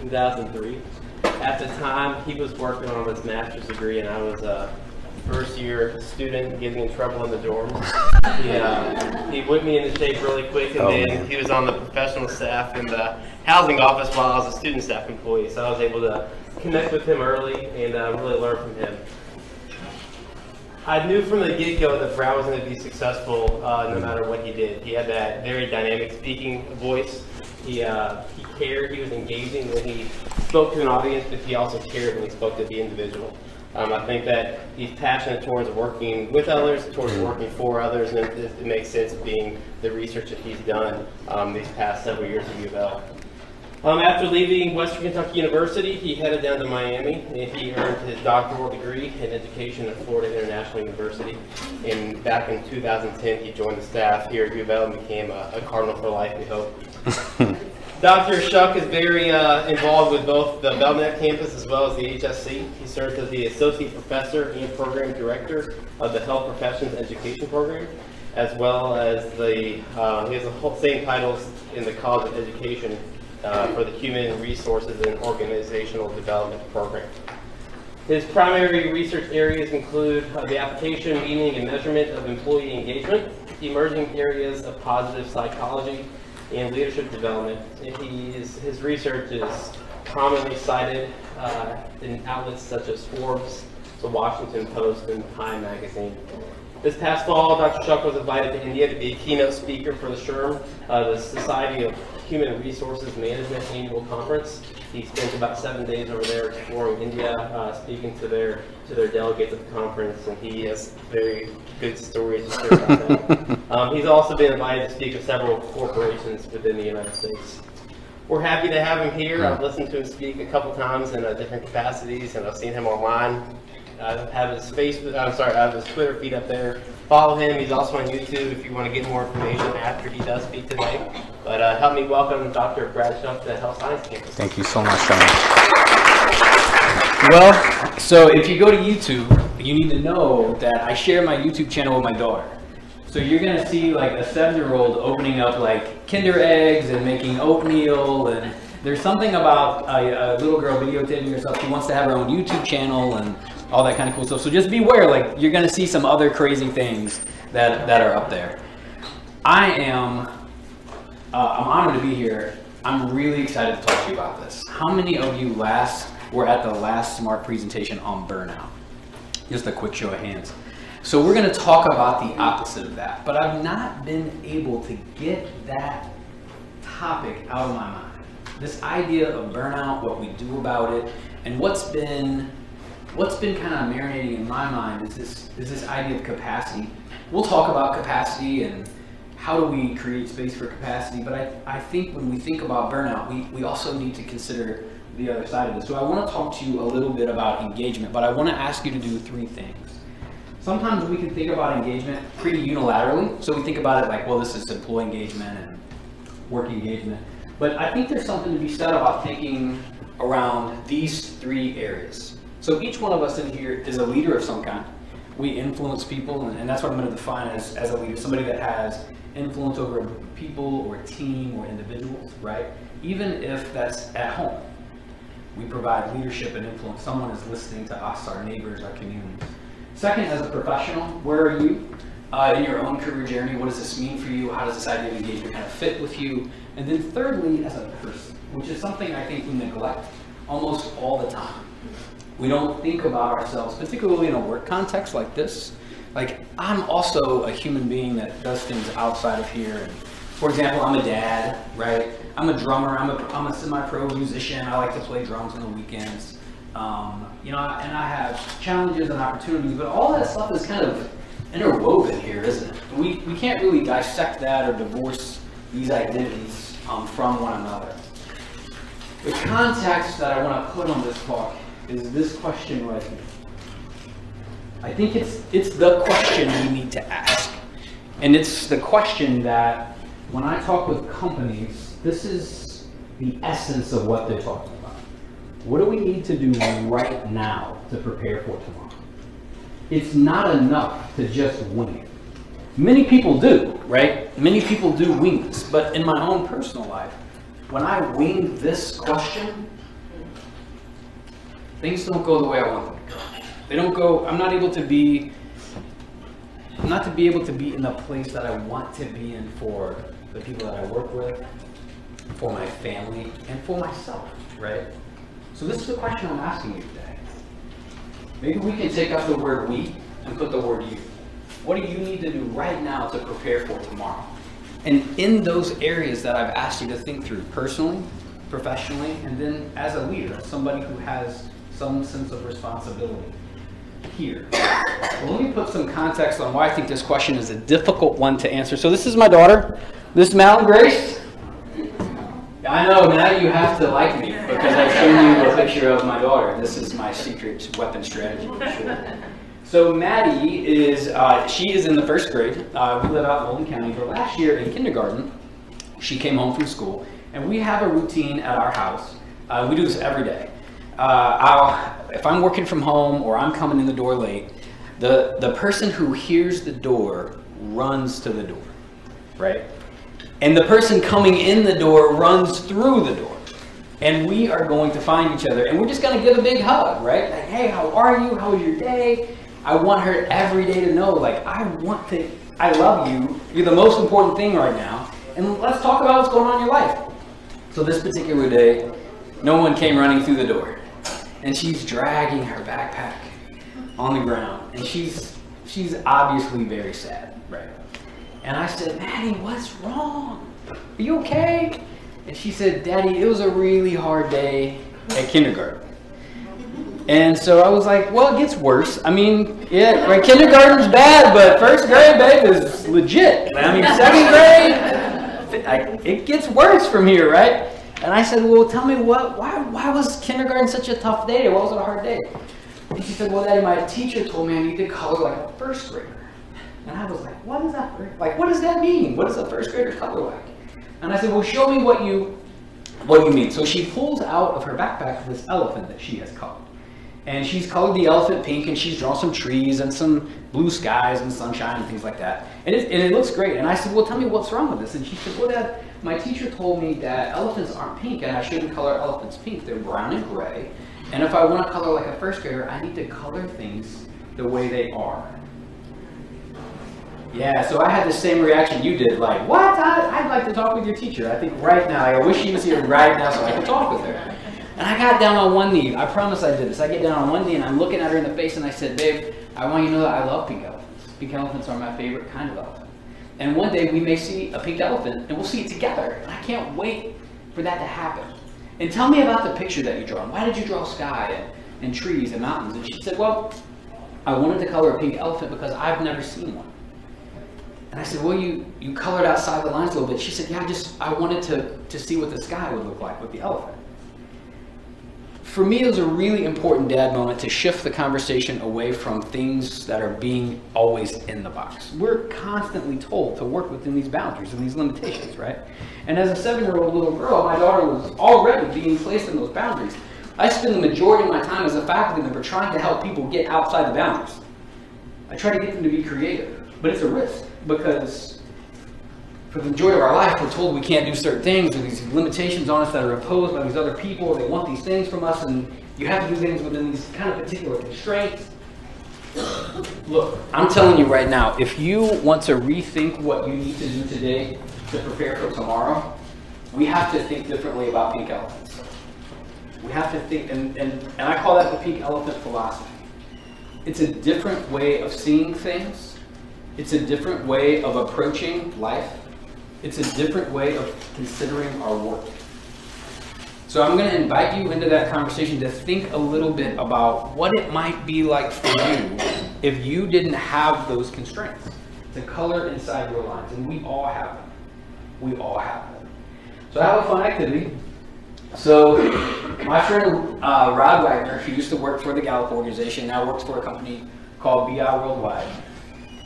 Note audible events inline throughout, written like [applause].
2003. At the time, he was working on his master's degree, and I was a first year student getting in trouble in the dorms. He, uh, he whipped me into shape really quick, and Oh, then man. he was on the professional staff in the housing office while I was a student staff employee. So I was able to connect with him early and uh, really learn from him. I knew from the get-go that Brad was going to be successful uh, no matter what he did. He had that very dynamic speaking voice. He, uh, he cared, he was engaging when he spoke to an audience, but he also cared when he spoke to the individual. Um, I think that he's passionate towards working with others, towards working for others, and it, it makes sense being the research that he's done um, these past several years at U of L. Um, after leaving Western Kentucky University, he headed down to Miami and he earned his doctoral degree in education at Florida International University. And back in 2010, he joined the staff here at U of L and became a, a Cardinal for life, we hope. [laughs] Dr. Shuck is very uh, involved with both the Belknap campus as well as the HSC. He serves as the Associate Professor and Program Director of the Health Professions Education Program, as well as the, uh, he has the whole same titles in the College of Education uh, for the Human Resources and Organizational Development Program. His primary research areas include uh, the application, meaning, and measurement of employee engagement, emerging areas of positive psychology, and leadership development. And he is, his research is commonly cited uh, in outlets such as Forbes, the Washington Post, and Time Magazine. This past fall, Dr. Shuck was invited to India to be a keynote speaker for the SHRM, uh, the Society of Human Resources Management Annual Conference. He spent about seven days over there exploring India, uh, speaking to their to their delegates at the conference, and he has very good stories to share about that. [laughs] Um, he's also been invited to speak at several corporations within the United States. We're happy to have him here. I've listened to him speak a couple times in uh, different capacities, and I've seen him online. I have his Facebook, I'm sorry, I have his Twitter feed up there. Follow him. He's also on YouTube if you want to get more information after he does speak today. But uh, help me welcome Dr. Brad Shuck to the Health Science Campus. Thank you so much, Sean. Well, so if you go to YouTube, you need to know that I share my YouTube channel with my daughter. So you're gonna see like a seven-year-old opening up like Kinder eggs and making oatmeal, and there's something about a, a little girl videotaping herself. She wants to have her own YouTube channel and all that kind of cool stuff. So just beware, like you're gonna see some other crazy things that that are up there. I am uh, I'm honored to be here. I'm really excited to talk to you about this. How many of you last were at the last SMART presentation on burnout? Just a quick show of hands. So we're to talk about the opposite of that, but I've not been able to get that topic out of my mind. This idea of burnout, what we do about it, and what's been what's been kind of marinating in my mind is this is this idea of capacity. We'll talk about capacity and how do we create space for capacity, but I, I think when we think about burnout, we, we also need to consider the other side of this. So I want to talk to you a little bit about engagement, but I want to ask you to do three things. Sometimes we can think about engagement pretty unilaterally. So we think about it like, well, this is employee engagement and work engagement. But I think there's something to be said about thinking around these three areas. So each one of us in here is a leader of some kind. We influence people, and, that's what I'm going to define as, as a leader somebody that has influence over people or a team or individuals, right? Even if that's at home. We provide leadership and influence. Someone is listening to us, our neighbors, our communities. Second, as a professional, where are you uh, in your own career journey? What does this mean for you? How does this idea of engagement kind of fit with you? And then thirdly, as a person, which is something I think we neglect almost all the time. We don't think about ourselves, particularly in a work context like this. Like, I'm also a human being that does things outside of here. And for example, I'm a dad, right? I'm a drummer. I'm a, I'm a semi-pro musician. I like to play drums on the weekends. Um, you know, and I have challenges and opportunities, but all that stuff is kind of interwoven here, isn't it? We, we can't really dissect that or divorce these identities um, from one another. The context that I want to put on this talk is this question right here. I think it's it's the question we need to ask. And it's the question that when I talk with companies, this is the essence of what they're talking about. What do we need to do right now to prepare for tomorrow? It's not enough to just wing it. Many people do, right? Many people do wing this, but in my own personal life, when I winged this question, things don't go the way I want them to go. They don't go, I'm not able to be, not to be able to be in the place that I want to be in for the people that I work with, for my family, and for myself, right? So this is the question I'm asking you today. Maybe we can take out the word we and put the word you. What do you need to do right now to prepare for tomorrow? And in those areas that I've asked you to think through personally, professionally, and then as a leader, somebody who has some sense of responsibility here. Let me put some context on why I think this question is a difficult one to answer. So this is my daughter. This is Grace. I know now you have to like me because I've shown you a picture of my daughter. This is my secret weapon strategy sure. So Maddie is, uh, she is in the first grade. Uh, we live out in Oldham County, but last year in kindergarten, she came home from school, and we have a routine at our house. Uh, we do this every day. Uh, if I'm working from home or I'm coming in the door late, the, the person who hears the door runs to the door, right? And the person coming in the door runs through the door. And we are going to find each other, and we're just going to give a big hug, right? Like, hey, how are you? How was your day? I want her every day to know, like, I want to, I love you. You're the most important thing right now. And let's talk about what's going on in your life. So this particular day, no one came running through the door. And she's dragging her backpack on the ground. And she's she's obviously very sad, right? And I said, Maddie, what's wrong? Are you okay? And she said, Daddy, it was a really hard day at kindergarten. And so I was like, well, it gets worse. I mean, yeah, right, kindergarten's bad, but first grade, babe, is legit. I mean, second grade, it gets worse from here, right? And I said, well, tell me what, why, why was kindergarten such a tough day? Why was it a hard day? And she said, well, Daddy, my teacher told me I need to color like a first grader. And I was like, what is that? Like, what does that mean? What does a first grader color like? And I said, well, show me what you, what you mean. So she pulls out of her backpack this elephant that she has colored. And she's colored the elephant pink and she's drawn some trees and some blue skies and sunshine and things like that. And it, and it looks great. And I said, well, tell me what's wrong with this. And she said, well, Dad, my teacher told me that elephants aren't pink and I shouldn't color elephants pink. They're brown and gray. And if I want to color like a first grader, I need to color things the way they are. Yeah, so I had the same reaction you did, like, what? I, would like to talk with your teacher. I think right now, I wish she was here right now so I could talk with her. And I got down on one knee. I promise I did this. I get down on one knee and I'm looking at her in the face and I said, babe, I want you to know that I love pink elephants. Pink elephants are my favorite kind of elephant. And one day we may see a pink elephant and we'll see it together. And I can't wait for that to happen. And tell me about the picture that you draw. Why did you draw sky and, and trees and mountains? And she said, well, I wanted to color a pink elephant because I've never seen one. And I said, well, you, you colored outside the lines a little bit. She said, yeah, I just, I wanted to, to see what the sky would look like with the elephant. For me, it was a really important dad moment to shift the conversation away from things that are being always in the box. We're constantly told to work within these boundaries and these limitations, right? And as a seven-year-old little girl, my daughter was already being placed in those boundaries. I spend the majority of my time as a faculty member trying to help people get outside the boundaries. I try to get them to be creative, but it's a risk because for the majority of our life, we're told we can't do certain things, or these limitations on us that are imposed by these other people, they want these things from us, and you have to do things within these kind of particular constraints. Look, I'm telling you right now, if you want to rethink what you need to do today to prepare for tomorrow, we have to think differently about pink elephants. We have to think, and, and, and I call that the pink elephant philosophy. It's a different way of seeing things. It's a different way of approaching life. It's a different way of considering our work. So I'm going to invite you into that conversation to think a little bit about what it might be like for you if you didn't have those constraints to color inside your lines. And we all have them. We all have them. So I have a fun activity. So my friend uh, Rod Wagner, who used to work for the Gallup organization, now works for a company called BI Worldwide.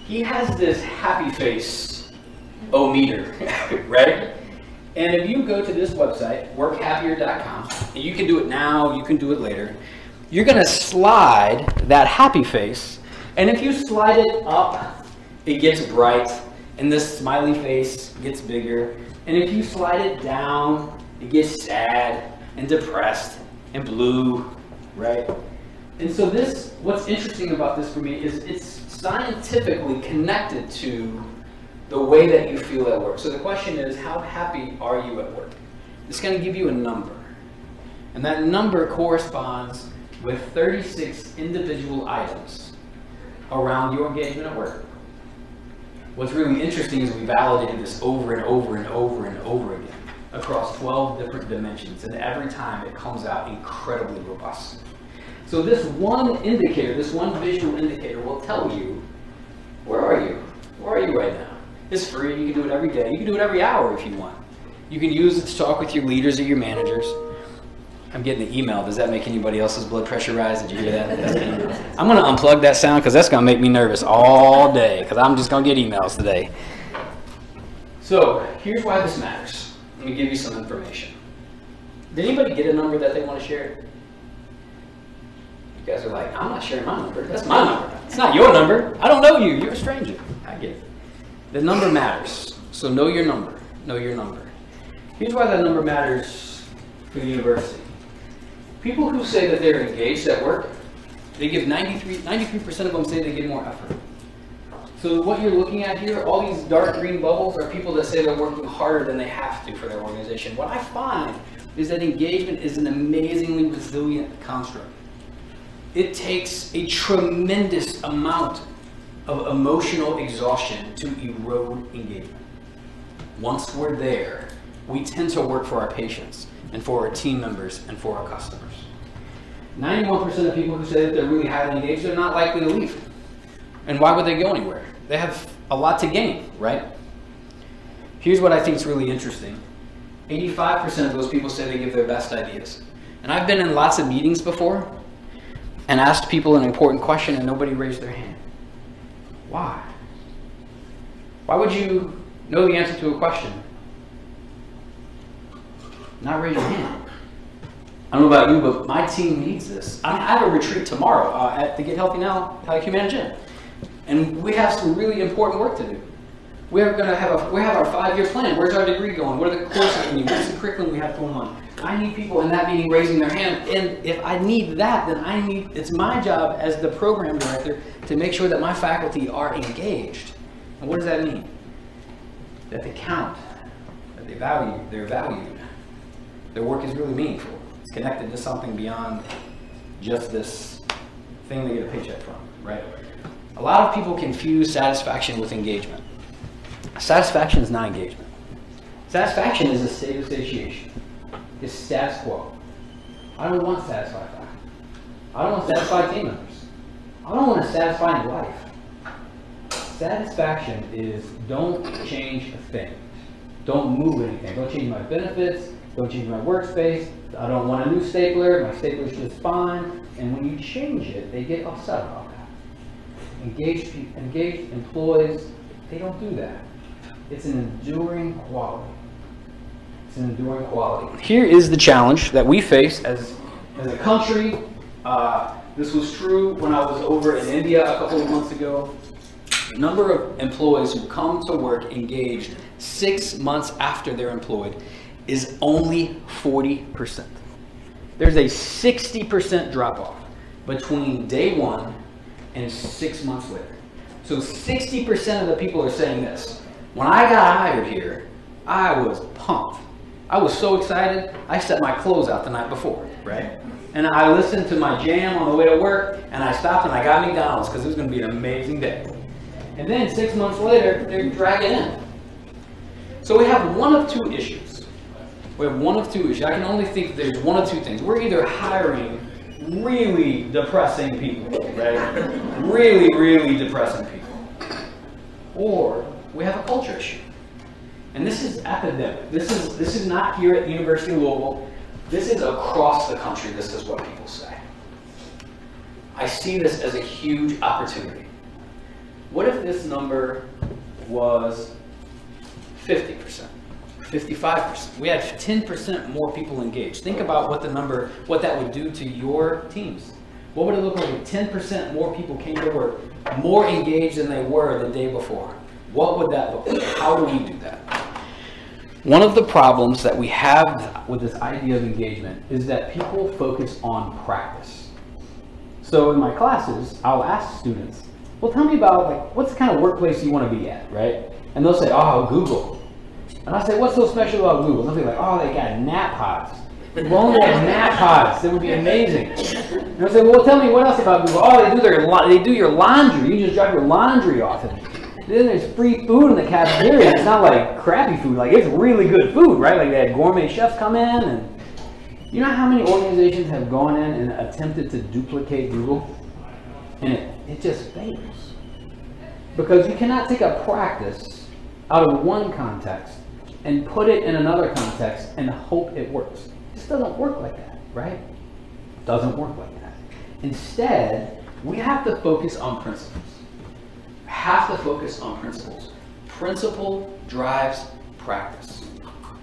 He has this happy face o meter, right? [laughs] And if you go to this website, workhappier.com, and you can do it now, you can do it later, you're going to slide that happy face. And if you slide it up, it gets bright, and this smiley face gets bigger. And if you slide it down, it gets sad and depressed and blue right? And so this, what's interesting about this for me is it's scientifically connected to the way that you feel at work. So the question is, how happy are you at work? It's going to give you a number. And that number corresponds with 36 individual items around your engagement at work. What's really interesting is we validated this over and over and over and over again across 12 different dimensions, and every time it comes out incredibly robust. So this one indicator, this one visual indicator will tell you, where are you? Where are you right now? It's free, you can do it every day. You can do it every hour if you want. You can use it to talk with your leaders or your managers. I'm getting the email. Does that make anybody else's blood pressure rise? Did you hear that? I'm going to unplug that sound because that's going to make me nervous all day because I'm just going to get emails today. So here's why this matters. Let me give you some information. Did anybody get a number that they want to share? You guys are like, I'm not sharing my number. That's my number. It's not your number. I don't know you. You're a stranger. The number matters. So know your number. Know your number. Here's why that number matters for the university. People who say that they're engaged at work, they give 93, 93% of them say they give more effort. So what you're looking at here, all these dark green bubbles are people that say they're working harder than they have to for their organization. What I find is that engagement is an amazingly resilient construct. It takes a tremendous amount of emotional exhaustion to erode engagement. Once we're there, we tend to work for our patients and for our team members and for our customers. 91% of people who say that they're really highly engaged are not likely to leave. And why would they go anywhere? They have a lot to gain, right? Here's what I think is really interesting 85% of those people say they give their best ideas. And I've been in lots of meetings before and asked people an important question and nobody raised their hand. Why? Why would you know the answer to a question? Not raise your hand. I don't know about you, but my team needs this. I, have a retreat tomorrow uh, at the Get Healthy Now uh, Humana Gym. And we have some really important work to do. We're going to have a, we have our five-year plan. Where's our degree going? What are the courses we need? What's the curriculum we have going on? I need people in that meeting raising their hand. And if I need that, then I need, it's my job as the program director to make sure that my faculty are engaged. And what does that mean? That they count, that they value, they're valued. Their work is really meaningful. It's connected to something beyond just this thing they get a paycheck from, right? A lot of people confuse satisfaction with engagement. Satisfaction is not engagement. Satisfaction is a state of satiation. It's status quo. I don't want satisfied faculty. I don't want satisfied team members. I don't want a satisfying life. Satisfaction is don't change a thing. Don't move anything. Don't change my benefits. Don't change my workspace. I don't want a new stapler. My stapler's just fine. And when you change it, they get upset about that. Engaged, engaged employees, they don't do that. It's an enduring quality. It's an enduring quality. Here is the challenge that we face as, as a country. Uh, this was true when I was over in India a couple of months ago. The number of employees who come to work engaged six months after they're employed is only 40%. There's a 60% drop off between day one and six months later. So 60% of the people are saying this. When I got hired here, I was pumped. I was so excited, I set my clothes out the night before, right? And I listened to my jam on the way to work, and I stopped and I got McDonald's because it was going to be an amazing day. And then six months later, they're dragging in. So we have one of two issues. We have one of two issues. I can only think there's one of two things. We're either hiring really depressing people, right? [laughs] really, really depressing people. Or we have a culture issue. And this is epidemic. This is this is not here at the University of Louisville. This is across the country. This is what people say. I see this as a huge opportunity. What if this number was 50%, 55%? We had 10% more people engaged. Think about what the number, what that would do to your teams. What would it look like if 10% more people came to work more engaged than they were the day before? What would that look like? How do we do that? One of the problems that we have with this idea of engagement is that people focus on practice. So in my classes, I'll ask students, well, tell me about like what's the kind of workplace you want to be at, right? And they'll say, oh, Google. And I say, what's so special about Google? And they'll be like, oh, they got nap pods. If only they had nap pods, it would be amazing. And I say, well, tell me what else about Google? Oh, they do their they do your laundry. You just drop your laundry off. And then there's free food in the cafeteria. It's not like crappy food. Like it's really good food, right? Like they had gourmet chefs come in, and you know how many organizations have gone in and attempted to duplicate Google, and it, it just fails because you cannot take a practice out of one context and put it in another context and hope it works. This doesn't work like that, right? Doesn't work like that. Instead, we have to focus on principles. Have to focus on principles. Principle drives practice.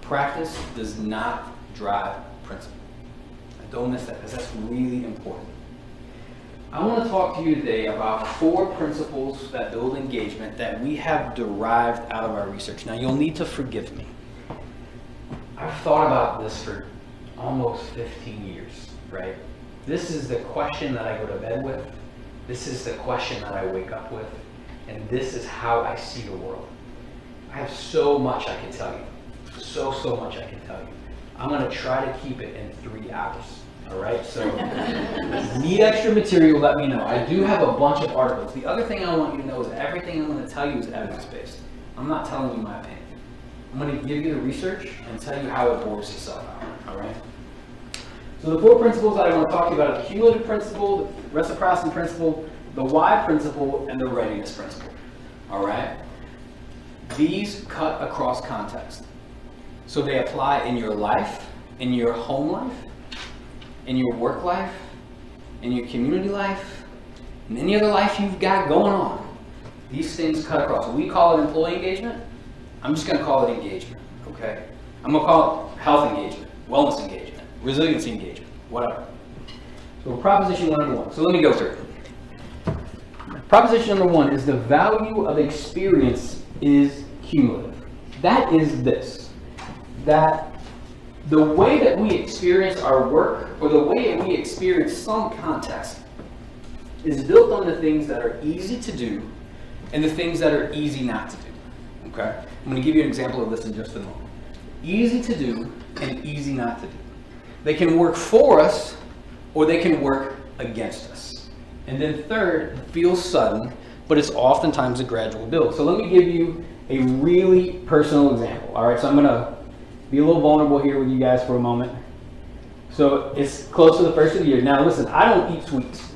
Practice does not drive principle. I Don't miss that because that's really important. I want to talk to you today about four principles that build engagement that we have derived out of our research. Now, you'll need to forgive me. I've thought about this for almost 15 years, right? This is the question that I go to bed with. This is the question that I wake up with. And this is how I see the world. I have so much I can tell you. So, so much I can tell you. I'm going to try to keep it in three hours. All right, so [laughs] need extra material, let me know. I do have a bunch of articles. The other thing I want you to know is everything I'm going to tell you is evidence-based. I'm not telling you my opinion. I'm going to give you the research and tell you how it works itself out, all right? So the four principles that I want to talk to you about are the cumulative principle, the reciprocity principle, the why principle, and the readiness principle, all right? These cut across context. So they apply in your life, in your home life, in your work life, in your community life, in any other life you've got going on. These things cut across. We call it employee engagement. I'm just going to call it engagement, okay? I'm going to call it health engagement, wellness engagement, resiliency engagement, whatever. So proposition number one. So let me go through. Proposition number one is the value of experience is cumulative. That is this, that the way that we experience our work or the way that we experience some context is built on the things that are easy to do and the things that are easy not to do. Okay? I'm going to give you an example of this in just a moment. Easy to do and easy not to do. They can work for us or they can work against us. And then third, feels sudden, but it's oftentimes a gradual build. So let me give you a really personal example. All right, so I'm to be a little vulnerable here with you guys for a moment. So it's close to the first of the year. Now listen, I don't eat sweets.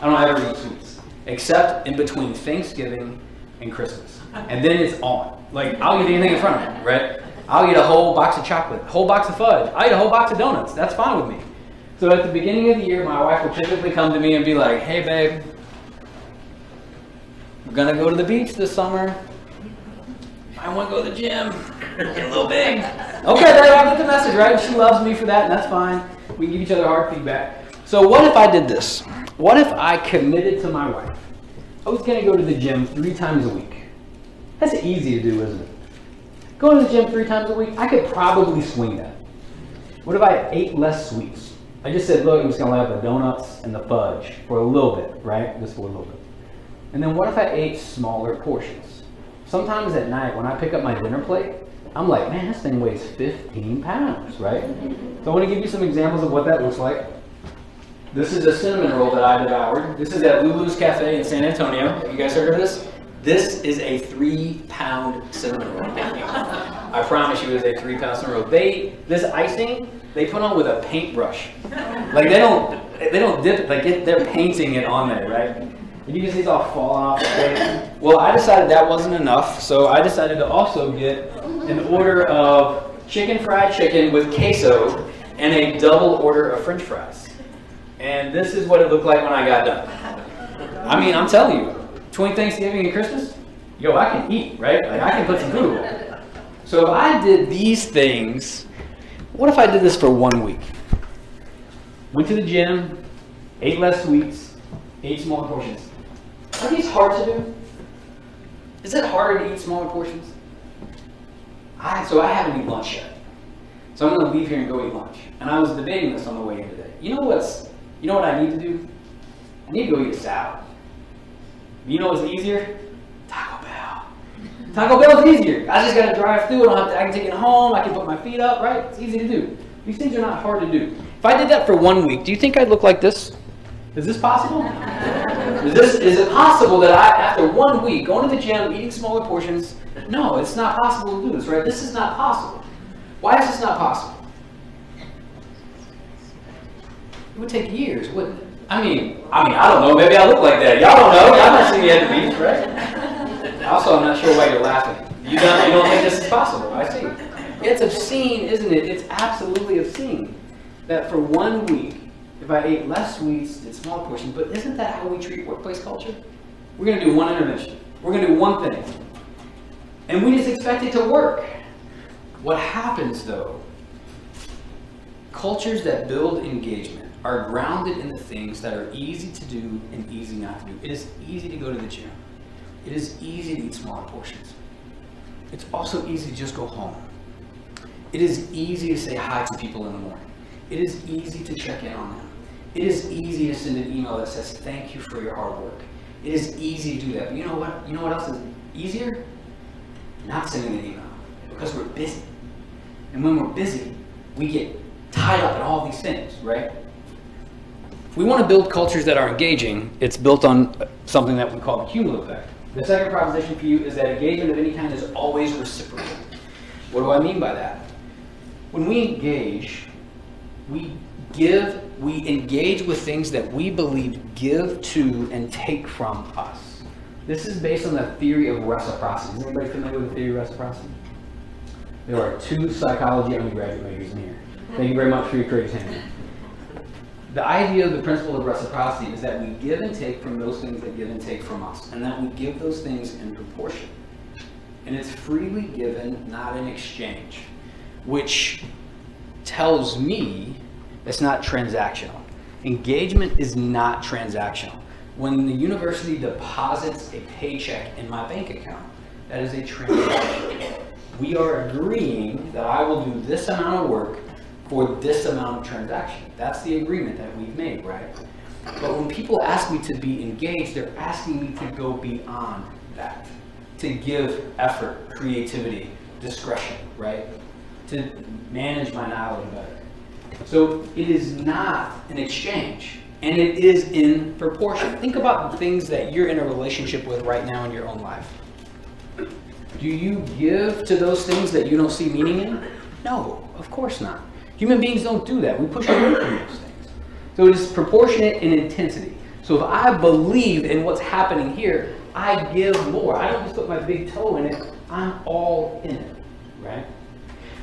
I don't ever eat sweets, except in between Thanksgiving and Christmas. And then it's on. Like I'll eat anything in front of me, right? I'll eat a whole box of chocolate, whole box of fudge. I'll eat a whole box of donuts. That's fine with me. So at the beginning of the year, my wife will typically come to me and be like, "Hey, babe, we're gonna go to the beach this summer. I want to go to the gym. Get a little big. Okay, there, I get the message, right? She loves me for that, and that's fine. We give each other hard feedback. So what if I did this? What if I committed to my wife? I was going to go to the gym three times a week. That's easy to do, isn't it? Going to the gym three times a week, I could probably swing that. What if I ate less sweets? I just said, look, I'm just to let the donuts and the fudge for a little bit, right? Just for a little bit. And then what if I ate smaller portions? Sometimes at night when I pick up my dinner plate, I'm like, man, this thing weighs 15 pounds, right? So I want to give you some examples of what that looks like. This is a cinnamon roll that I devoured. This is at Lulu's Cafe in San Antonio. Have you guys heard of this? This is a three pound cinnamon roll. I promise you it's a three pound cinnamon roll. They, this icing, they put on with a paintbrush. Like they don't, they don't dip it, like it, they're painting it on there, right? And you can see it's all falling off. Well, I decided that wasn't enough, so I decided to also get an order of chicken fried chicken with queso and a double order of french fries. And this is what it looked like when I got done. I mean, I'm telling you, between Thanksgiving and Christmas, yo, I can eat, right? Like I can put some food away. So if I did these things, what if I did this for one week? Went to the gym, ate less sweets, ate smaller portions. Are these hard to do? Is it harder to eat smaller portions? I, so I haven't eaten lunch yet. So I'm gonna leave here and go eat lunch. And I was debating this on the way in today. You know what's, you know what I need to do? I need to go eat a salad. You know what's easier? Taco Bell. Taco Bell is easier. I just gotta drive through. I don't have to, I can take it home. I can put my feet up, right? It's easy to do. These things are not hard to do. If I did that for one week, do you think I'd look like this? Is this possible? Is this is it possible that I, after one week, going to the gym, eating smaller portions? No, it's not possible to do this, right? This is not possible. Why is this not possible? It would take years, wouldn't it? I mean, I mean, I don't know. Maybe I look like that. Y'all don't know. Y'all not seen me at the beach, right? Also, I'm not sure why you're laughing. You don't, you don't think this is possible? I see. It's obscene, isn't it? It's absolutely obscene that for one week, if I ate less sweets, did small portions, but isn't that how we treat workplace culture? We're going to do one intervention. We're going to do one thing. And we just expect it to work. What happens though, cultures that build engagement are grounded in the things that are easy to do and easy not to do. It is easy to go to the gym. It is easy to eat smaller portions. It's also easy to just go home. It is easy to say hi to people in the morning. It is easy to check in on them. It is easy to send an email that says thank you for your hard work. It is easy to do that. But you know what? You know what else is easier? Not sending an email because we're busy. And when we're busy, we get tied up in all these things, right? If we want to build cultures that are engaging, it's built on something that we call the cumulative effect. The second proposition for you is that engagement of any kind is always reciprocal. What do I mean by that? When we engage, we give, we engage with things that we believe give to and take from us. This is based on the theory of reciprocity. Is anybody familiar with the theory of reciprocity? There are two psychology undergraduate majors in here. Thank you very much for your courage hand. The idea of the principle of reciprocity is that we give and take from those things that give and take from us, and that we give those things in proportion. And it's freely given, not in exchange, which tells me it's not transactional. Engagement is not transactional. When the university deposits a paycheck in my bank account, that is a transaction. We are agreeing that I will do this amount of work for this amount of transaction. That's the agreement that we've made, right? But when people ask me to be engaged, they're asking me to go beyond that, to give effort, creativity, discretion, right? To manage my knowledge better. So it is not an exchange, and it is in proportion. Think about the things that you're in a relationship with right now in your own life. Do you give to those things that you don't see meaning in? No, of course not. Human beings don't do that. We push away from those things. So it is proportionate in intensity. So if I believe in what's happening here, I give more. I don't just put my big toe in it, I'm all in it, right?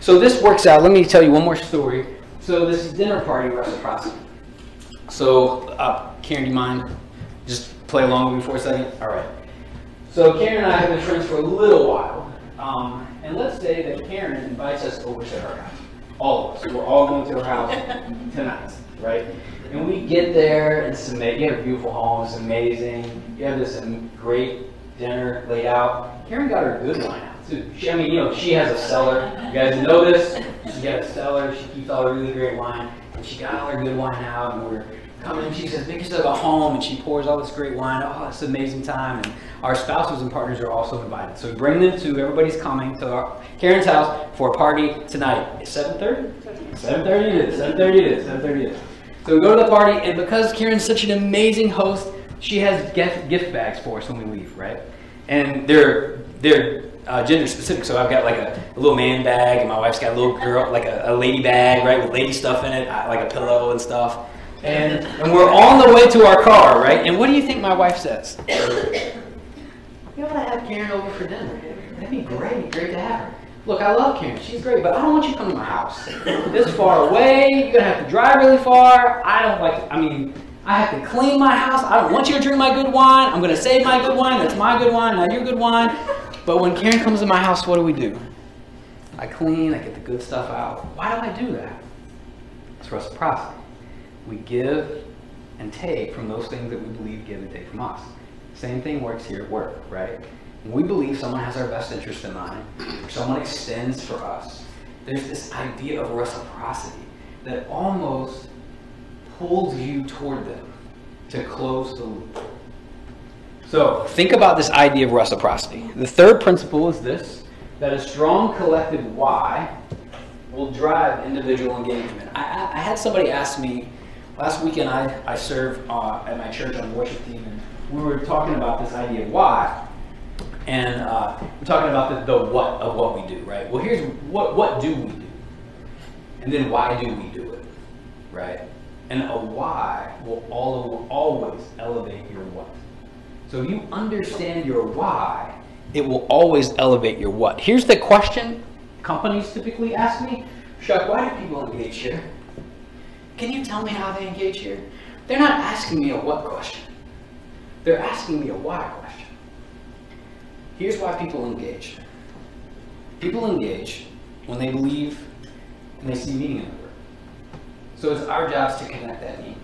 So this works out. Let me tell you one more story. So this is dinner party reciprocity. So, uh, Karen, do you mind just play along with me for a second? All right. So Karen and I have been friends for a little while. Um, and let's say that Karen invites us over to her house. All of us. We're all going to her house [laughs] tonight, right? And we get there, it's amazing. You have a beautiful home, it's amazing. You have this great dinner laid out. Karen got her good wine out too. She, I mean, you know, she has a cellar. You guys know this? She got a cellar. She keeps all her really great wine. And she got all her good wine out, and we're coming and she says, make yourself at home, and she pours all this great wine. Oh, it's an amazing time. And our spouses and partners are also invited. So we bring them to, everybody's coming to our, Karen's house for a party tonight. It's 7.30? 7.30 it is, 7.30 it is, 7.30 it is. So we go to the party, and because Karen's such an amazing host, she has gift, gift bags for us when we leave, right? And they're, they're uh, gender specific. So I've got like a, a, little man bag, and my wife's got a little girl, like a, a lady bag, right, with lady stuff in it, like a pillow and stuff. And, and we're on the way to our car, right? And what do you think my wife says? You ought to have Karen over for dinner. That'd be great. Great to have her. Look, I love Karen. She's great, but I don't want you to come to my house. This far away. You're gonna have to drive really far. I don't like. I mean, I have to clean my house. I don't want you to drink my good wine. I'm gonna save my good wine. That's my good wine, not your good wine. But when Karen comes to my house, what do we do? I clean. I get the good stuff out. Why do I do that? It's reciprocity. We give and take from those things that we believe give and take from us. Same thing works here at work, right? when we believe someone has our best interest in mind, or someone extends for us, there's this idea of reciprocity that almost pulls you toward them to close the loop. So think about this idea of reciprocity. The third principle is this that a strong collective why will drive individual engagement. I, I, I had somebody ask me last weekend, I, I serve uh, at my church on the worship team, and we were talking about this idea of why. And uh, we're talking about the, the what of what we do, right? Well, here's what, what do we do? And then why do we do it, right? And a why will all, always elevate your what. So if you understand your why, it will always elevate your what. Here's the question companies typically ask me Shuck, why do people engage here? Can you tell me how they engage here? They're not asking me a what question, they're asking me a why question. Here's why people engage people engage when they believe and they see meaning in the work. So it's our jobs to connect that meaning.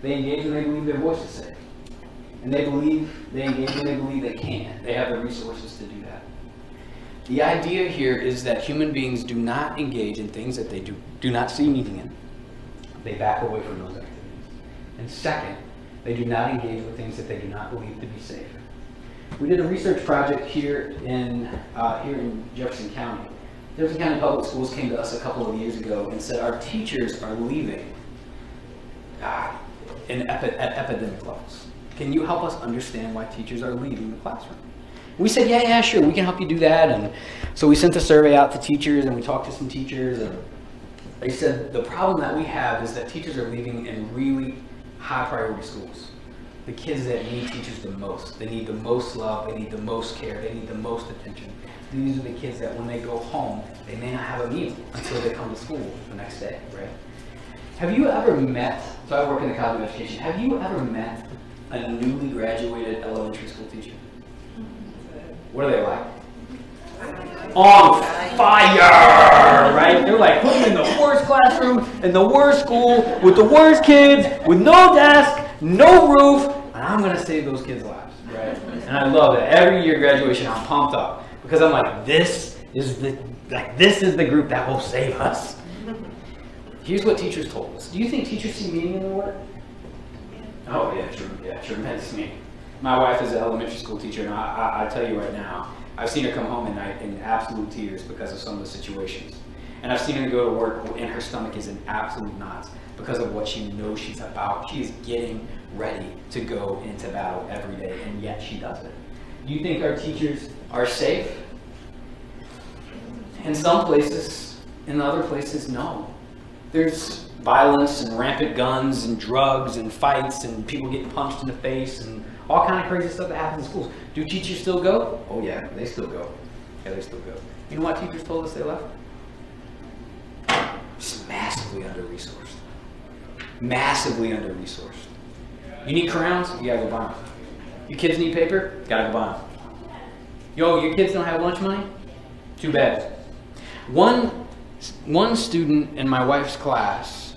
They engage when they believe their voice is safe. And they believe, they engage when they believe they can. They have the resources to do that. The idea here is that human beings do not engage in things that they do, do not see meaning in. They back away from those activities. And second, they do not engage with things that they do not believe to be safe. We did a research project here in, uh, here in Jefferson County. Jefferson County Public Schools came to us a couple of years ago and said our teachers are leaving ah, in epi- at epidemic levels. Can you help us understand why teachers are leaving the classroom? We said, yeah, yeah, sure, we can help you do that. And so we sent a survey out to teachers and we talked to some teachers and they said the problem that we have is that teachers are leaving in really high priority schools. The kids that need teachers the most. They need the most love, they need the most care, they need the most attention. These are the kids that when they go home, they may not have a meal until they come to school the next day, right? Have you ever met, so I work in the college of education, have you ever met a newly graduated elementary school teacher? Mm-hmm. What are they like? On fire, right? They're like me in the worst classroom, in the worst school, with the worst kids, with no desk, no roof, and I'm gonna save those kids' lives, right? And I love it. Every year graduation, I'm pumped up because I'm like, this is the like this is the group that will save us. Here's what teachers told us. Do you think teachers see meaning in the work? Oh yeah, true. Yeah, tremendous meaning. My wife is an elementary school teacher, and I, I, I tell you right now, I've seen her come home at night in absolute tears because of some of the situations. And I've seen her go to work and her stomach is in absolute knots because of what she knows she's about. She is getting ready to go into battle every day, and yet she does it. Do you think our teachers are safe? In some places, in other places, no. There's violence and rampant guns and drugs and fights and people getting punched in the face and all kind of crazy stuff that happens in schools. Do teachers still go? Oh yeah, they still go. Yeah, they still go. You know what teachers told us they left? Just massively under-resourced. Massively under-resourced. You need crowns? You gotta go buy them. Your kids need paper? Gotta go buy them. Yo, your kids don't have lunch money? Too bad. One, one student in my wife's class,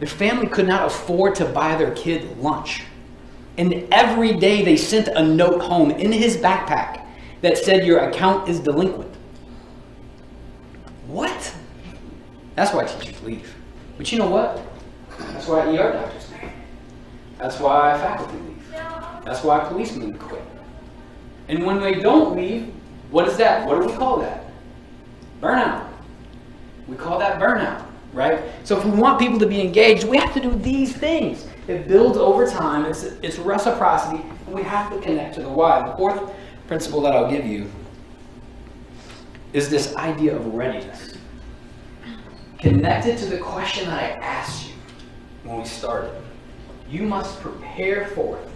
their family could not afford to buy their kid lunch. And every day they sent a note home in his backpack that said, Your account is delinquent. What? That's why teachers leave. But you know what? That's why ER doctors leave. That's why faculty leave. That's why policemen quit. And when they don't leave, what is that? What do we call that? Burnout. We call that burnout, right? So if we want people to be engaged, we have to do these things. It builds over time, it's, it's reciprocity, and we have to connect to the why. The fourth principle that I'll give you is this idea of readiness. Connected to the question that I asked you when we started. You must prepare for it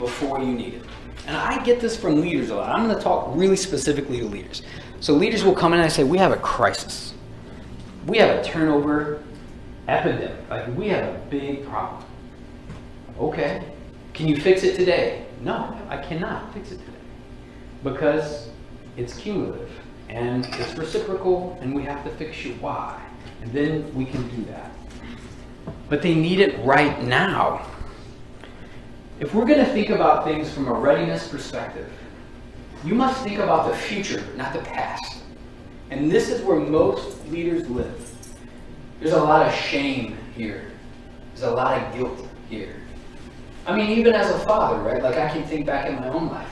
before you need it. And I get this from leaders a lot. I'm going to talk really specifically to leaders. So leaders will come in and I say, we have a crisis. We have a turnover epidemic. Like we have a big problem. Okay. Can you fix it today? No, I cannot fix it today. Because it's cumulative and it's reciprocal and we have to fix your why. And then we can do that. But they need it right now. If we're going to think about things from a readiness perspective, You must think about the future, not the past. And this is where most leaders live. There's a lot of shame here. There's a lot of guilt here. I mean, even as a father, right? Like I can think back in my own life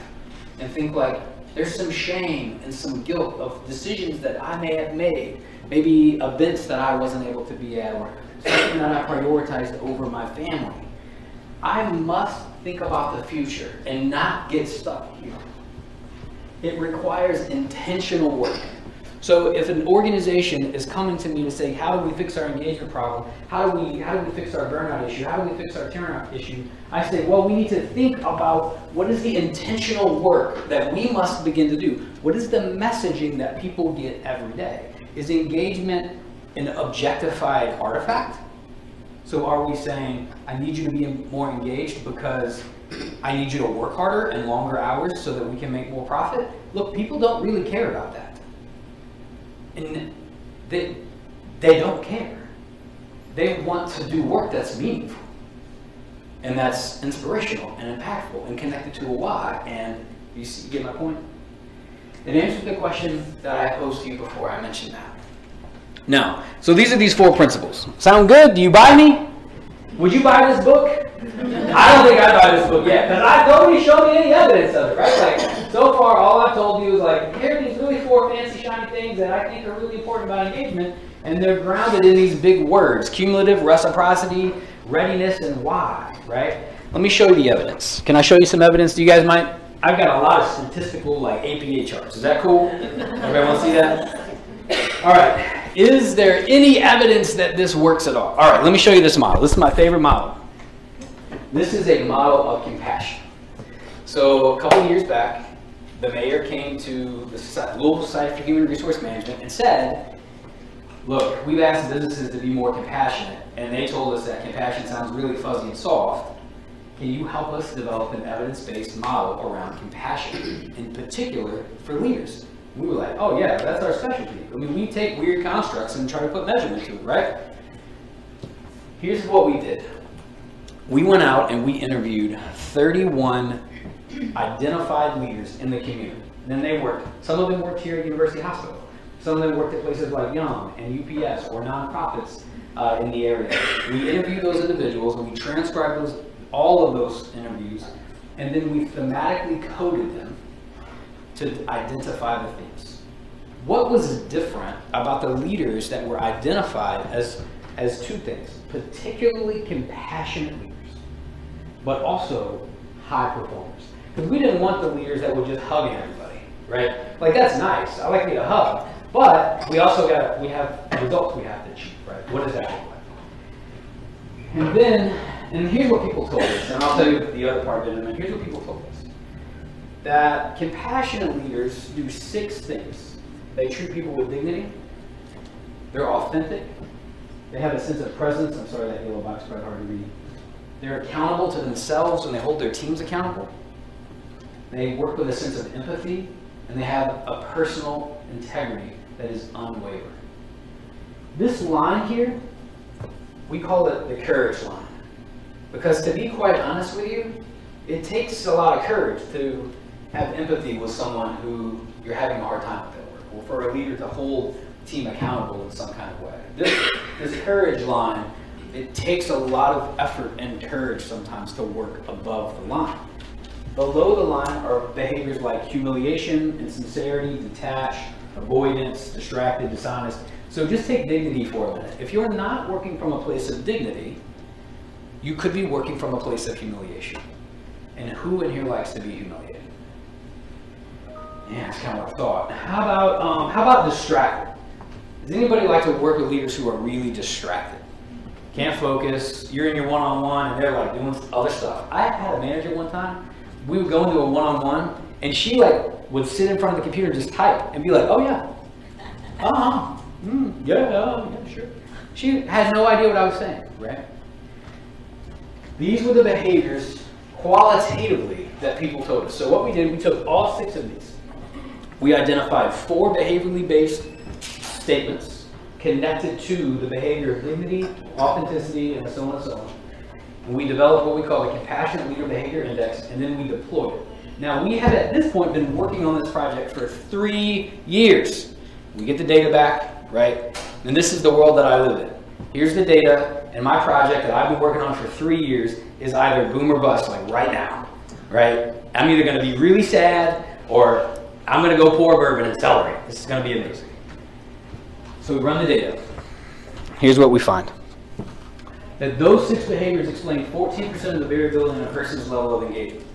and think like there's some shame and some guilt of decisions that I may have made, maybe events that I wasn't able to be at, or something that I prioritized over my family. I must think about the future and not get stuck here. It requires intentional work. So if an organization is coming to me to say, how do we fix our engagement problem? How do we how do we fix our burnout issue? How do we fix our turnout issue? I say, well, we need to think about what is the intentional work that we must begin to do. What is the messaging that people get every day? Is engagement an objectified artifact? So are we saying, I need you to be more engaged because I need you to work harder and longer hours so that we can make more profit? Look, people don't really care about that. And they, they don't care. They want to do work that's meaningful and that's inspirational and impactful and connected to a why. And you, see, you get my point? It answers the question that I posed to you before I mentioned that. Now, so these are these four principles. Sound good? Do you buy me? Would you buy this book? I don't think I'd buy this book yet because I nobody showed me any evidence of it, right? Like so far, all I've told you is like here are these really four fancy shiny things that I think are really important about engagement, and they're grounded in these big words: cumulative, reciprocity, readiness, and why, right? Let me show you the evidence. Can I show you some evidence? Do you guys mind? I've got a lot of statistical like APA charts. Is that cool? Everybody want to see that? All right. Is there any evidence that this works at all? All right, let me show you this model. This is my favorite model. This is a model of compassion. So a couple years back, the mayor came to the Louisville Society for Human Resource Management and said, look, we've asked businesses to be more compassionate, and they told us that compassion sounds really fuzzy and soft. Can you help us develop an evidence-based model around compassion, in particular for leaders? We were like, oh yeah, that's our specialty. I mean, we take weird constructs and try to put measurement to it, right? Here's what we did. We went out and we interviewed 31 identified leaders in the community. And then they worked, some of them worked here at University Hospital. Some of them worked at places like Yum and UPS or nonprofits uh, in the area. We interviewed those individuals and we transcribed those, all of those interviews, and then we thematically coded them to identify the themes. What was different about the leaders that were identified as, as two things, particularly compassionate leaders, but also high performers? Because we didn't want the leaders that were just hugging everybody, right? Like that's nice. I like to hug, but we also got we have results we have to achieve, right? What does that look like? And then, and here's what people told us, and I'll tell you the other part of it in a minute. Here's what people told us that compassionate leaders do six things. They treat people with dignity. They're authentic. They have a sense of presence. I'm sorry, that yellow box is quite hard to read. They're accountable to themselves and they hold their teams accountable. They work with a sense of empathy and they have a personal integrity that is unwavering. This line here, we call it the courage line. Because to be quite honest with you, it takes a lot of courage to have empathy with someone who you're having a hard time with at work, or for a leader to hold team accountable in some kind of way. This, this courage line, it takes a lot of effort and courage sometimes to work above the line. Below the line are behaviors like humiliation, insincerity, detached, avoidance, distracted, dishonest. So just take dignity for a minute. If you're not working from a place of dignity, you could be working from a place of humiliation. And who in here likes to be humiliated? Yeah, that's kind of what I thought. How about um, how about distracted? Does anybody like to work with leaders who are really distracted? Can't focus. You're in your one-on-one, and they're like doing other stuff. I had a manager one time. We would go into a one-on-one, and she like would sit in front of the computer and just type and be like, "Oh yeah, uh huh, mm, yeah, yeah, sure." She had no idea what I was saying, right? These were the behaviors qualitatively that people told us. So what we did, we took all six of these we identified four behaviorally based statements connected to the behavior of dignity, authenticity, and so on and so on. And we developed what we call the Compassionate Leader Behavior Index, and then we deployed it. Now, we had at this point been working on this project for three years. We get the data back, right? And this is the world that I live in. Here's the data, and my project that I've been working on for three years is either boom or bust, like right now, right? I'm either gonna be really sad or I'm gonna go pour bourbon and celebrate. This is gonna be amazing. So we run the data. Here's what we find. That those six behaviors explain 14% of the variability in a person's level of engagement.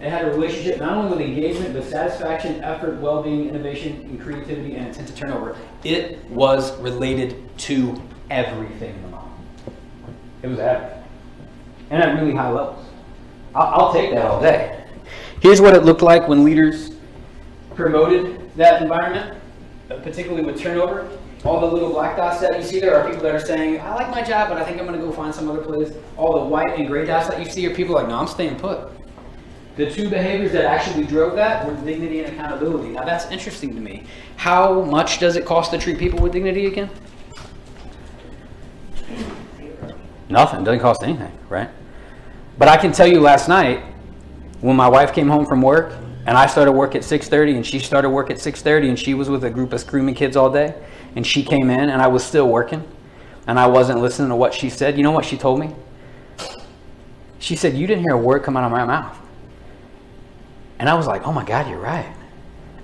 It had a relationship not only with engagement, but satisfaction, effort, well-being, innovation, and creativity, and intent to turnover. It was related to everything in the model. It was everything. And at really high levels. I'll, I'll take that all day. Here's what it looked like when leaders promoted that environment, uh, particularly with turnover. All the little black dots that you see there are people that are saying, I like my job, but I think I'm going to go find some other place. All the white and gray dots that you see are people like, no, I'm staying put. The two behaviors that actually drove that were dignity and accountability. Now that's interesting to me. How much does it cost to treat people with dignity again? Nothing. Doesn't cost anything, right? But I can tell you last night, when my wife came home from work and I started work at 6:30 and she started work at 6:30 and she was with a group of screaming kids all day and she came in and I was still working and I wasn't listening to what she said. You know what she told me? She said, "You didn't hear a word come out of my mouth." And I was like, "Oh my god, you're right."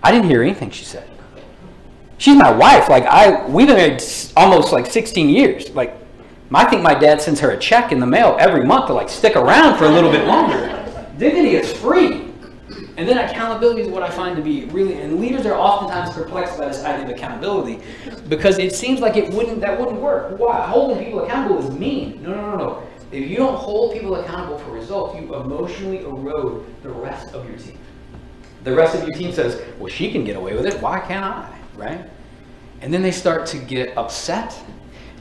I didn't hear anything she said. She's my wife. Like I we've been married almost like 16 years. Like I think my dad sends her a check in the mail every month to like stick around for a little bit longer. Dignity is free. And then accountability is what I find to be really, and leaders are oftentimes perplexed by this idea of accountability because it seems like it wouldn't, that wouldn't work. Why? Holding people accountable is mean. No, no, no, no. If you don't hold people accountable for results, you emotionally erode the rest of your team. The rest of your team says, well, she can get away with it. Why can't I? Right? And then they start to get upset.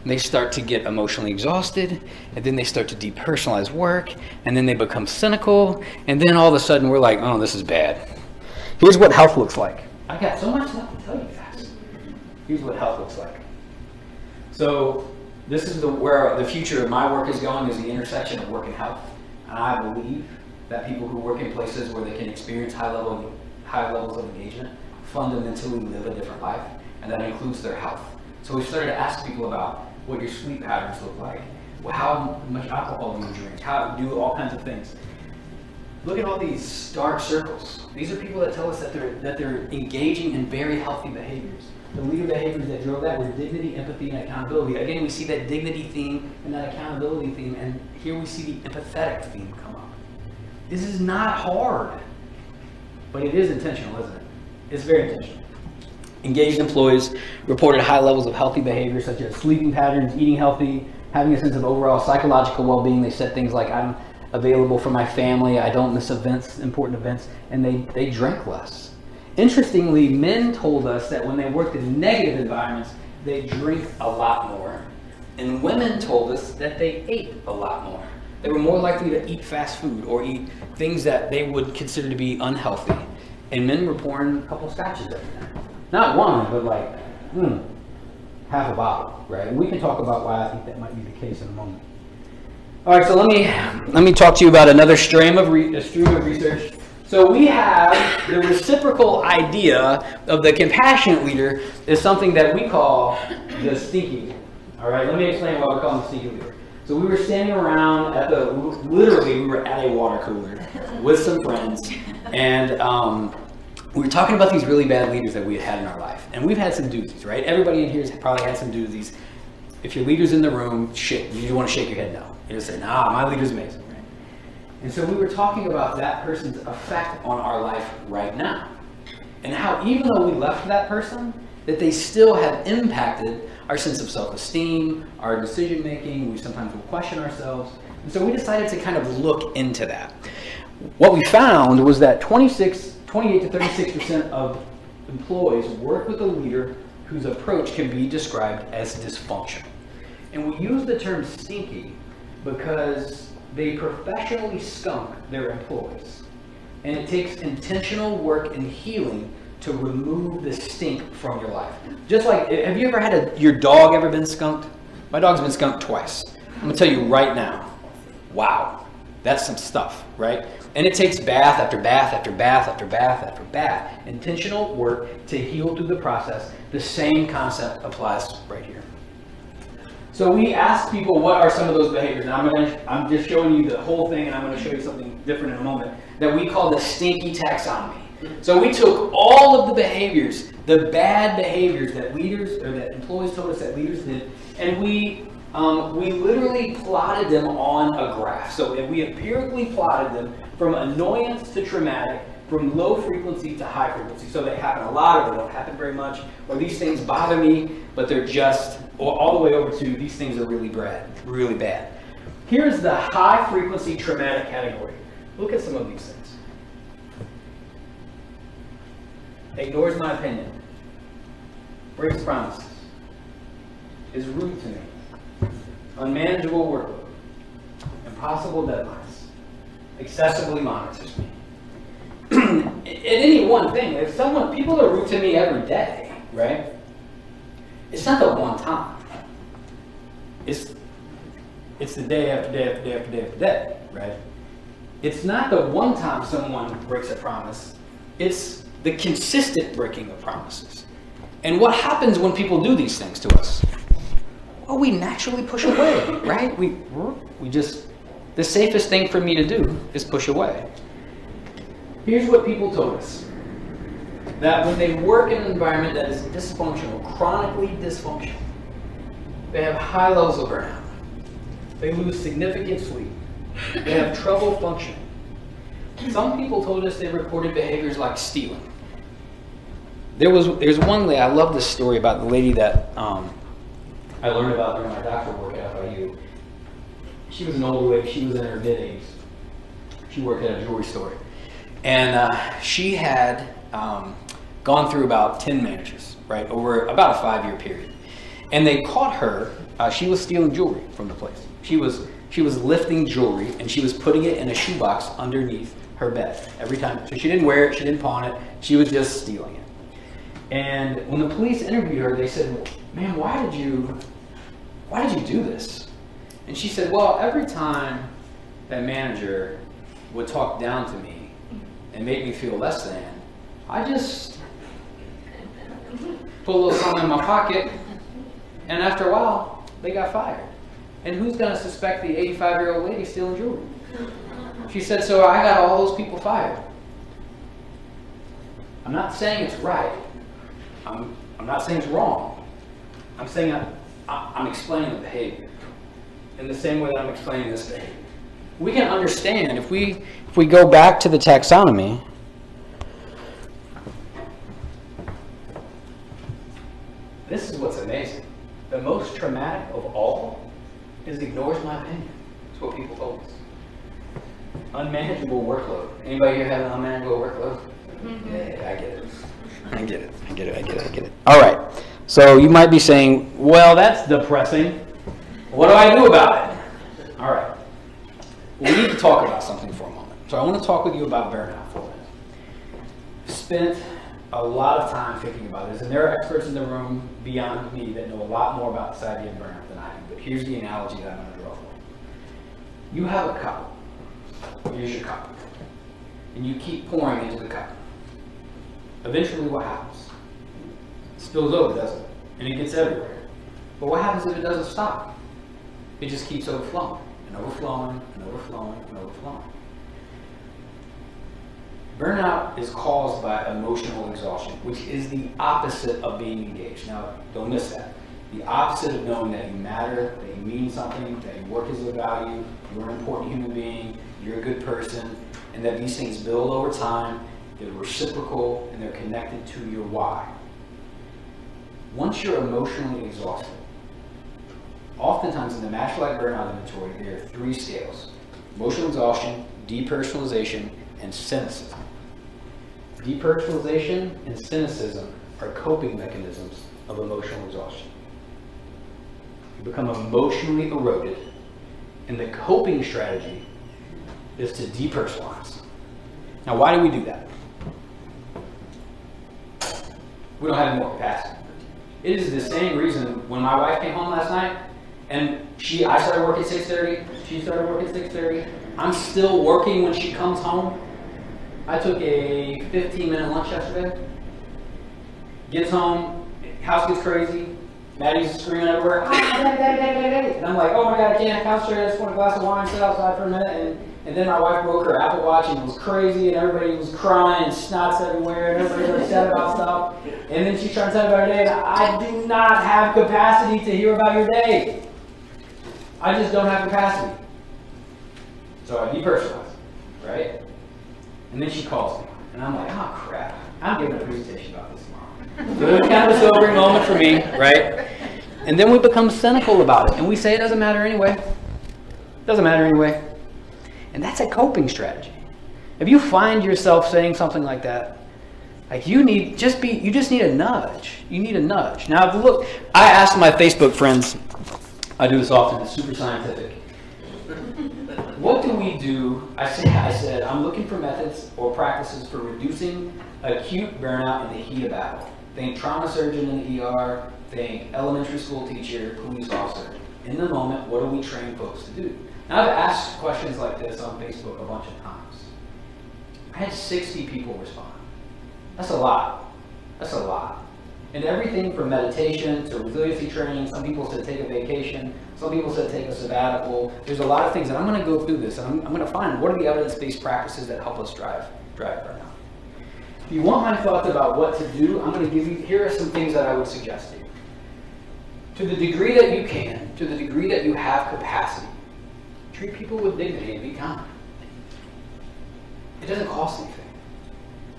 They start to get emotionally exhausted. And then they start to depersonalize work. And then they become cynical. And then all of a sudden we're like, oh, this is bad. Here's what health looks like. I got so much stuff to tell you guys. Here's what health looks like. So this is the where the future of my work is going is the intersection of work and health. And I believe that people who work in places where they can experience high level high levels of engagement fundamentally live a different life, and that includes their health. So we started to ask people about what your sleep patterns look like, how much alcohol do you drink, how do all kinds of things. Look at all these dark circles. These are people that tell us that they're that they're engaging in very healthy behaviors. The leader behaviors that drove that were dignity, empathy, and accountability. Again, we see that dignity theme and that accountability theme, and here we see the empathetic theme come up. This is not hard, but it is intentional, isn't it? It's very intentional. Engaged employees reported high levels of healthy behavior such as sleeping patterns, eating healthy, having a sense of overall psychological well-being. They said things like, I'm available for my family, I don't miss events, important events, and they, they drank less. Interestingly, men told us that when they worked in negative environments, they drink a lot more. And women told us that they ate a lot more. They were more likely to eat fast food or eat things that they would consider to be unhealthy. And men were pouring a couple scotches every night. Not one, but like, hmm, half a bottle, right? And we can talk about why I think that might be the case in a moment. All right, so let me let me talk to you about another stream of re, a stream of research. So we have the reciprocal idea of the compassionate leader is something that we call the stinky leader. All right, let me explain why we call the stinky leader. So we were standing around at the literally we were at a water cooler with some friends, and um, we were talking about these really bad leaders that we had had in our life, and we've had some doozies, right? Everybody in here has probably had some doozies. If your leader's in the room, shit, you want to shake your head no. You just say, nah, my leader's amazing, right? And so we were talking about that person's effect on our life right now. And how even though we left that person, that they still have impacted our sense of self-esteem, our decision making, we sometimes will question ourselves. And so we decided to kind of look into that. What we found was that 26, 28 to 36% of employees work with a leader whose approach can be described as dysfunctional. And we use the term stinky because they professionally skunk their employees. And it takes intentional work and healing to remove the stink from your life. Just like, have you ever had a, your dog ever been skunked? My dog's been skunked twice. I'm gonna tell you right now, wow. That's some stuff, right? And it takes bath after bath after bath after bath after bath. Intentional work to heal through the process. The same concept applies right here. So we asked people what are some of those behaviors. And I'm gonna I'm just showing you the whole thing and I'm gonna show you something different in a moment that we call the stinky taxonomy. So we took all of the behaviors, the bad behaviors that leaders or that employees told us that leaders did, and we um, we literally plotted them on a graph. So if we empirically plotted them from annoyance to traumatic, from low frequency to high frequency. So they happen a lot or they don't happen very much, or these things bother me, but they're just, or all the way over to these things are really bad, really bad. Here's the high frequency traumatic category. Look at some of these things. Ignores my opinion. Breaks promises. Is rude to me unmanageable workload, impossible deadlines, excessively monitors me. In any one thing, if someone, people are rude to me every day, right? It's not the one time. It's, it's the day after day after day after day after day, right? It's not the one time someone breaks a promise. It's the consistent breaking of promises. And what happens when people do these things to us? Well, we naturally push away, right? We, we just, the safest thing for me to do is push away. Here's what people told us that when they work in an environment that is dysfunctional, chronically dysfunctional, they have high levels of burnout, they lose significant sleep, they have trouble functioning. Some people told us they reported behaviors like stealing. There was there's one lady I love this story about the lady that um, I learned about during my doctoral work at FIU. She was an older lady. She was in her mid 80s. She worked at a jewelry store. And uh, she had um, gone through about 10 managers, right, over about a five year period. And they caught her, uh, she was stealing jewelry from the place. She was, she was lifting jewelry and she was putting it in a shoebox underneath her bed every time. So she didn't wear it, she didn't pawn it, she was just stealing it. And when the police interviewed her, they said, "Man, why did you, why did you do this?" And she said, "Well, every time that manager would talk down to me and make me feel less than, I just put a little something in my pocket, and after a while, they got fired. And who's going to suspect the 85-year-old lady stealing jewelry?" She said, "So I got all those people fired." I'm not saying it's right. I'm, I'm not saying it's wrong. I'm saying I, I, I'm explaining the behavior in the same way that I'm explaining this behavior. We can understand if we if we go back to the taxonomy. This is what's amazing. The most traumatic of all is ignores my opinion. It's what people told us. Unmanageable workload. Anybody here have an unmanageable workload? Mm-hmm. Yeah, I get it. I get it. I get it. I get it. I get it. All right. So you might be saying, well, that's depressing. What do I do about it? All right. We need to talk about something for a moment. So I want to talk with you about burnout for a minute. Spent a lot of time thinking about this, and there are experts in the room beyond me that know a lot more about this idea of burnout than I do. But here's the analogy that I'm going to draw for you. You have a cup. Here's your cup. And you keep pouring into the cup. Eventually, what happens? Spills over, doesn't it? And it gets everywhere. But what happens if it doesn't stop? It just keeps overflowing and overflowing and overflowing and overflowing. Burnout is caused by emotional exhaustion, which is the opposite of being engaged. Now, don't miss that. The opposite of knowing that you matter, that you mean something, that your work is of value, you're an important human being, you're a good person, and that these things build over time they're reciprocal, and they're connected to your why. Once you're emotionally exhausted, oftentimes in the Maslach Burnout Inventory, there are three scales. Emotional exhaustion, depersonalization, and cynicism. Depersonalization and cynicism are coping mechanisms of emotional exhaustion. You become emotionally eroded, and the coping strategy is to depersonalize. Now, why do we do that? we don't have more capacity. It is the same reason when my wife came home last night and she, I started work at 6.30, She started work at 6:30. I'm still working when she comes home. I took a 15 minute lunch yesterday. Gets home, house gets crazy. Maddie's screaming everywhere. "Ah, daddy, daddy, daddy, daddy, daddy." And I'm like, oh my god, I can't concentrate. I just want a glass of wine, sit outside for a minute. And, and then my wife broke her Apple Watch and it was crazy, and everybody was crying and snots everywhere, and everybody was upset about stuff. And then she's trying to tell me about her day, and I do not have capacity to hear about your day. I just don't have capacity. So I depersonalize, right? And then she calls me, and I'm like, oh crap, I'm giving a presentation about this tomorrow. So it was kind of a sobering moment for me, right? And then we become cynical about it, and we say it doesn't matter anyway. Doesn't matter anyway. And that's a coping strategy. If you find yourself saying something like that, like you need just be you just need a nudge. You need a nudge. Now look, I asked my Facebook friends, I do this often, it's super scientific. What do we do? I said, I said, I'm looking for methods or practices for reducing acute burnout in the heat of battle. Think trauma surgeon in the ER, think elementary school teacher, police officer. In the moment, what do we train folks to do? Now, I've asked questions like this on Facebook a bunch of times. I had 60 people respond. That's a lot. That's a lot. And everything from meditation to resiliency training, some people said take a vacation, some people said take a sabbatical. There's a lot of things, and I'm going to go through this, and I'm, I'm going to find what are the evidence-based practices that help us drive, drive burnout. If you want my thoughts about what to do, I'm going to give you, here are some things that I would suggest to you. To the degree that you can, to the degree that you have capacity, treat people with dignity and be kind. It doesn't cost anything.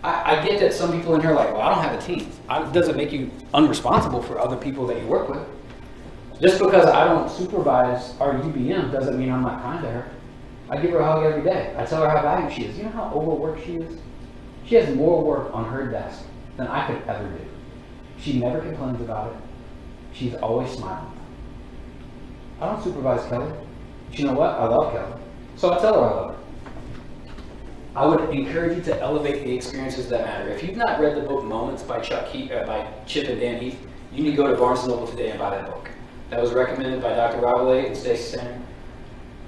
I, I get that some people in here are like, well, I don't have a team. I, it doesn't make you unresponsible for other people that you work with. Just because I don't supervise our UBM doesn't mean I'm not kind to her. I give her a hug every day. I tell her how valuable she is. You know how overworked she is? She has more work on her desk than I could ever do. She never complains about it. She's always smiling. I don't supervise Kelly. But you know what? I love Kelly. So I tell her I love her. I would encourage you to elevate the experiences that matter. If you've not read the book Moments by Chuck Heath, uh, by Chip and Dan Heath, you need to go to Barnes & Noble today and buy that book. That was recommended by Dr. Ravelay and Stacy Center.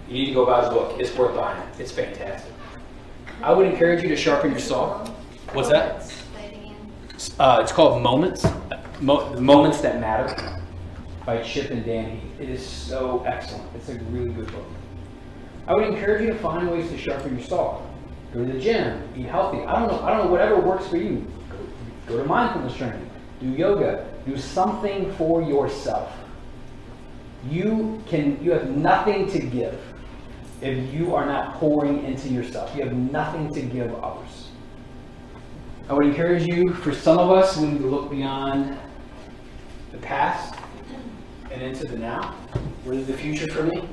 You need to go buy his book. It's worth buying. It's fantastic. I would encourage you to sharpen your saw. What's that? Uh, it's called Moments. Mo- Moments That Matter by Chip and Dan Heath. It is so excellent. It's a really good book. I would encourage you to find ways to sharpen your saw. Go to the gym, eat healthy. I don't know. I don't know. Whatever works for you. Go, go to mindfulness training. Do yoga. Do something for yourself. You can. You have nothing to give if you are not pouring into yourself. You have nothing to give others. I would encourage you. For some of us, we need to look beyond the past and into the now. What is the future for me?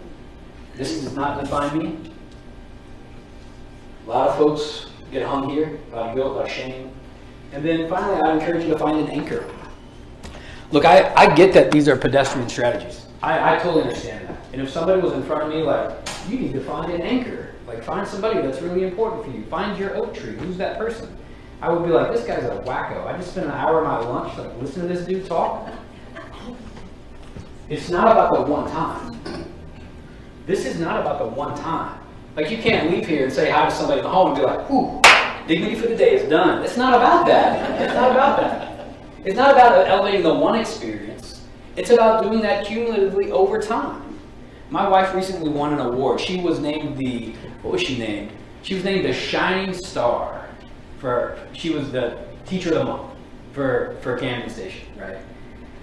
This does not define me. A lot of folks get hung here, by guilt, by shame. And then finally, I encourage you to find an anchor. Look, I, I get that these are pedestrian strategies. I, I totally understand that. And if somebody was in front of me, like, you need to find an anchor. Like, find somebody that's really important for you. Find your oak tree. Who's that person? I would be like, this guy's a wacko. I just spent an hour of my lunch, like, listen to this dude talk. It's not about the one time. This is not about the one time. Like you can't leave here and say hi to somebody in the hall and be like, "Ooh, dignity for the day is done." It's not about that. It's not about that. It's not about elevating the one experience. It's about doing that cumulatively over time. My wife recently won an award. She was named the what was she named? She was named the Shining Star for she was the teacher of the month for for Camden Station, right?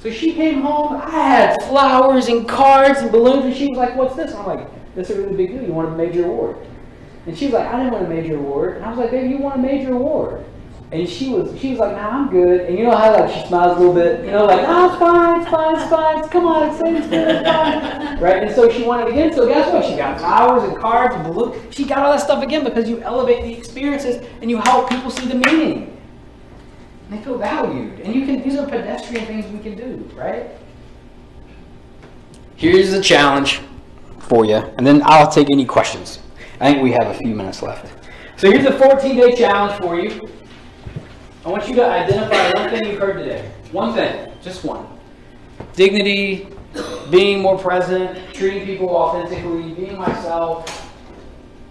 So she came home. I had flowers and cards and balloons, and she was like, "What's this?" I'm like, "This is a really big deal. You want a major award?" And she was like, "I didn't want a major award." And I was like, "Baby, you want a major award?" And she was, she was like, "Nah, I'm good." And you know how like she smiles a little bit, you know, like, "Ah, it's fine, it's fine, it's fine. Come on, it's good, it's fine." Right? And so she won it again. So guess what? She got flowers and cards and balloons. She got all that stuff again because you elevate the experiences and you help people see the meaning. They feel valued. And you can these are pedestrian things we can do, right? Here's the challenge for you, and then I'll take any questions. I think we have a few minutes left. So here's a 14-day challenge for you. I want you to identify one thing you've heard today. One thing, just one. Dignity, being more present, treating people authentically, being myself.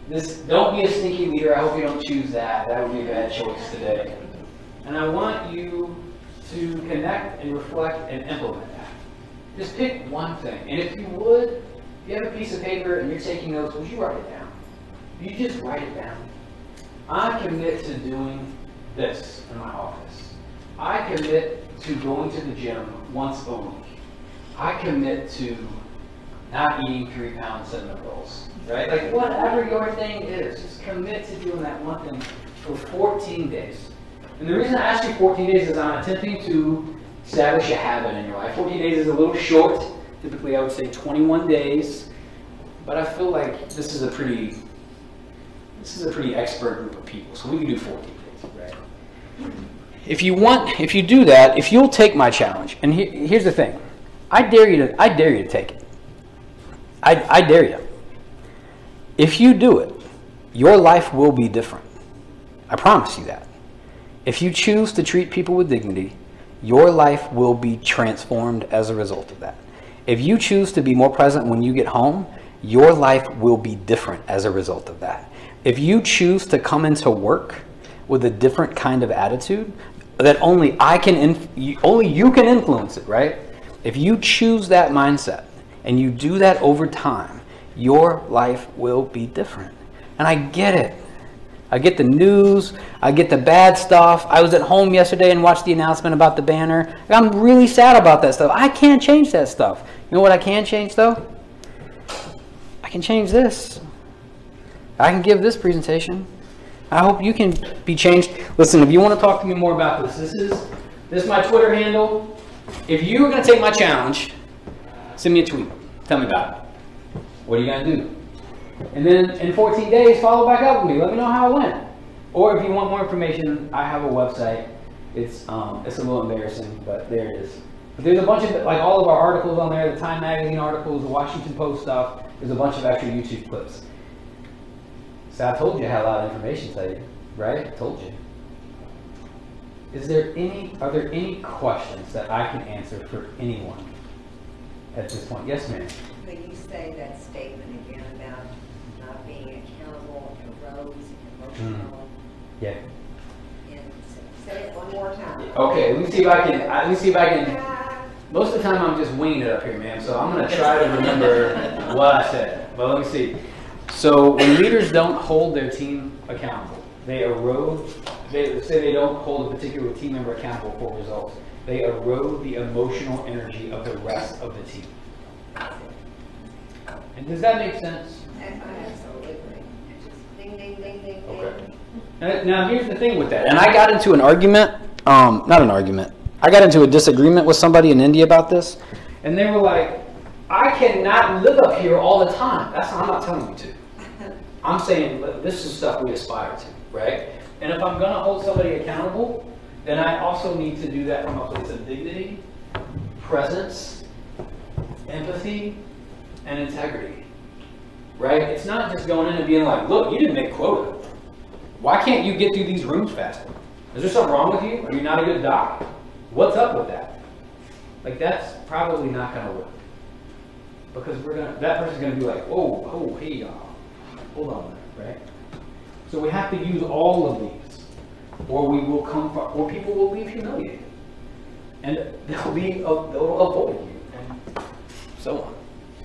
This don't be a stinky leader. I hope you don't choose that. That would be a bad choice today. And I want you to connect and reflect and implement that. Just pick one thing. And if you would, if you have a piece of paper and you're taking notes, would you write it down? You just write it down. I commit to doing this in my office. I commit to going to the gym once a week. I commit to not eating three pound cinnamon rolls. Right? Like whatever your thing is, just commit to doing that one thing for 14 days. And the reason I ask you 14 days is I'm attempting to establish a habit in your life. 14 days is a little short. Typically, I would say 21 days. But I feel like this is a pretty, this is a pretty expert group of people, so we can do 14 days, right? If you want, if you do that, if you'll take my challenge, and he, here's the thing, I dare you to, I dare you to take it. I, I dare you. If you do it, your life will be different. I promise you that. If you choose to treat people with dignity, your life will be transformed as a result of that. If you choose to be more present when you get home, your life will be different as a result of that. If you choose to come into work with a different kind of attitude, that only I can, only you can influence it, right? If you choose that mindset and you do that over time, your life will be different. And I get it. I get the news, I get the bad stuff. I was at home yesterday and watched the announcement about the banner. I'm really sad about that stuff. I can't change that stuff. You know what I can change though? I can change this. I can give this presentation. I hope you can be changed. Listen, if you want to talk to me more about this, this is this is my Twitter handle. If you're going to take my challenge, send me a tweet. Tell me about it. What are you going to do? And then in 14 days, follow back up with me. Let me know how it went. Or if you want more information, I have a website. It's um, it's a little embarrassing, but there it is. But there's a bunch of like all of our articles on there, the Time Magazine articles, the Washington Post stuff. There's a bunch of extra YouTube clips. So I told you I had a lot of information to tell you, right? I told you. Is there any are there any questions that I can answer for anyone at this point? Yes, ma'am. Will you say that statement again about not being accountable, erodes, emotional? Yeah. Say it one more time. Okay, let me see if I can. Uh, let me see if I can. Most of the time, I'm just winging it up here, man. So I'm gonna try to remember [laughs] what I said. But let me see. So when leaders don't hold their team accountable, they erode. They say they don't hold a particular team member accountable for results. They erode the emotional energy of the rest of the team. And does that make sense? Okay. ding. Now, now here's the thing with that, and I got into an argument, um, not an argument. I got into a disagreement with somebody in India about this, and they were like, "I cannot live up here all the time." That's I'm not telling you to. [laughs] I'm saying this is stuff we aspire to, right? And if I'm gonna hold somebody accountable, then I also need to do that from a place of dignity, presence, empathy, and integrity. Right? It's not just going in and being like, "Look, you didn't make quota." Why can't you get through these rooms faster? Is there something wrong with you? Are you not a good doc? What's up with that? Like that's probably not gonna work. Because we're gonna that person's gonna be like, whoa, oh, hey y'all. Hold on there, right? So we have to use all of these. Or we will come far, or people will leave humiliated. And they'll be they'll avoid you and so on.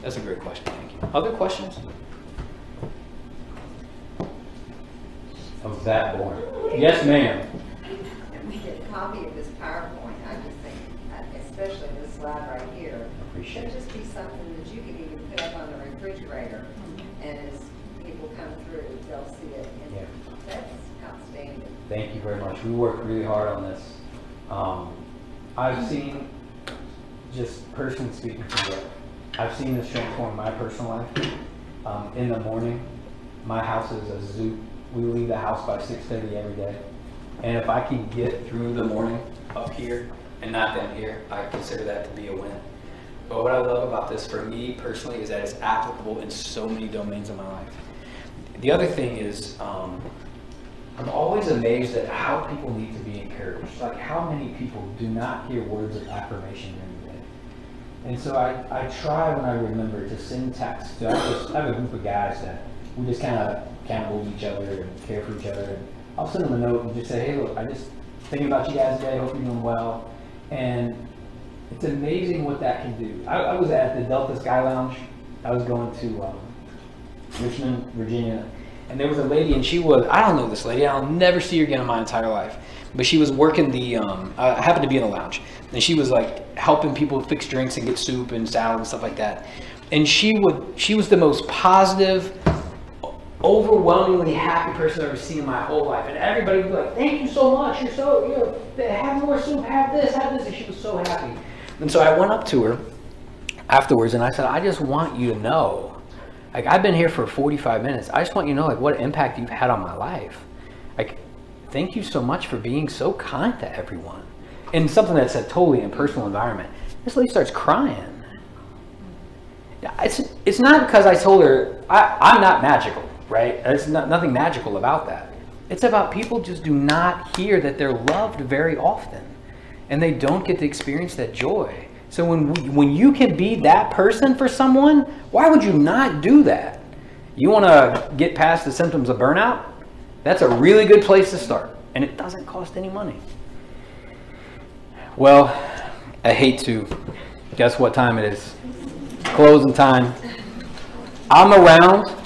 That's a great question, thank you. Other questions? Of that boring. Yes, ma'am. We get a copy of this PowerPoint, I just think, especially this slide right here. Appreciate it. Should just be something that you could even put up on the refrigerator, and as people come through, they'll see it, and Yeah. that's outstanding. Thank you very much. We worked really hard on this. Um, I've seen, just personally speaking from Brett, I've seen this transform my personal life. Um, in the morning, my house is a zoo. We leave the house by six thirty every day. And if I can get through the morning up here and not down here, I consider that to be a win. But what I love about this for me personally is that it's applicable in so many domains of my life. The other thing is, um, I'm always amazed at how people need to be encouraged. Like how many people do not hear words of affirmation during the day. And so I, I try when I remember to send texts to, I just I have a group of guys that we just kind of accountable to each other and care for each other. And I'll send them a note and just say, hey, look, I just thinking about you guys today, hope you're doing well. And it's amazing what that can do. I, I was at the Delta Sky Lounge. I was going to um, Richmond, Virginia, and there was a lady, and she was, I don't know this lady, I'll never see her again in my entire life. But she was working the, um, I happened to be in the lounge, and she was like helping people fix drinks and get soup and salad and stuff like that. And she would, she was the most positive, overwhelmingly happy person I've ever seen in my whole life. And everybody would be like, thank you so much, you're so, you know, have more soup, have this, have this. And she was so happy. And so I went up to her afterwards and I said, I just want you to know, like I've been here for 45 minutes. I just want you to know like what impact you've had on my life. Like, thank you so much for being so kind to everyone. In something that's a totally impersonal environment. This lady starts crying. It's, it's not because I told her, I, I'm not magical, right? There's not, nothing magical about that. It's about people just do not hear that they're loved very often and they don't get to experience that joy. So when we, when you can be that person for someone, why would you not do that? You want to get past the symptoms of burnout? That's a really good place to start, and it doesn't cost any money. Well, I hate to guess what time it is. Closing time. I'm around.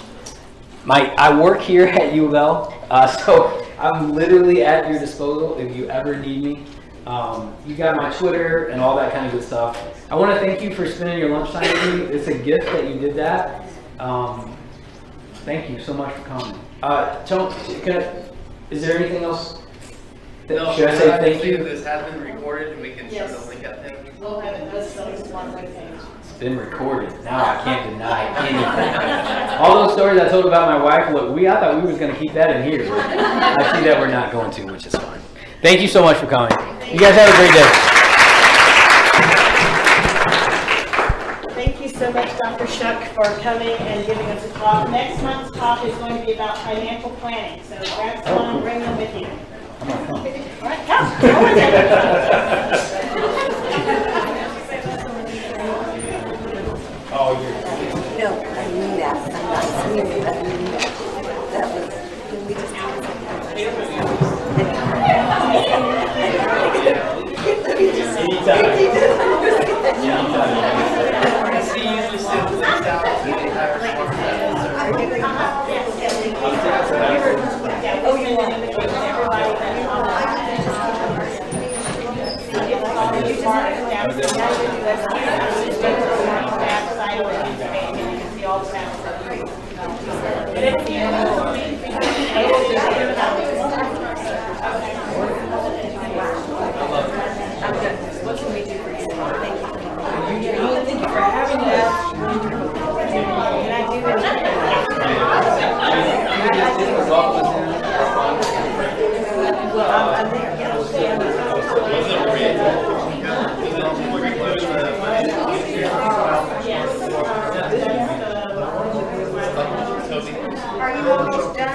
My I work here at U of L, uh, [laughs] so I'm literally at your disposal if you ever need me. Um, you got my Twitter and all that kind of good stuff. I want to thank you for spending your lunchtime with me. It's a gift that you did that. Um, thank you so much for coming. Uh, Tony, can I, is there anything else? that- No, should I say obviously thank you? This has been recorded and we can show Yes. the link up there. We'll have it posted on this one webpage. It's been recorded. Now I can't deny anything. All those stories I told about my wife, look, we I thought we was going to keep that in here. but I see that we're not going to, which is fine. Thank you so much for coming. You guys have a great day. Thank you so much, Dr. Shuck, for coming and giving us a talk. Next month's talk is going to be about financial planning, so grab someone and bring them with you. All right, come. Go with it. No, I mean that, I mean that, I mean that. That was, can we just? Oh, you want to give everybody that online. It's all in the bar, it's down, it's down, it's down. Just go to the back side of the page and you can see all the sounds. But it's the Are you almost done?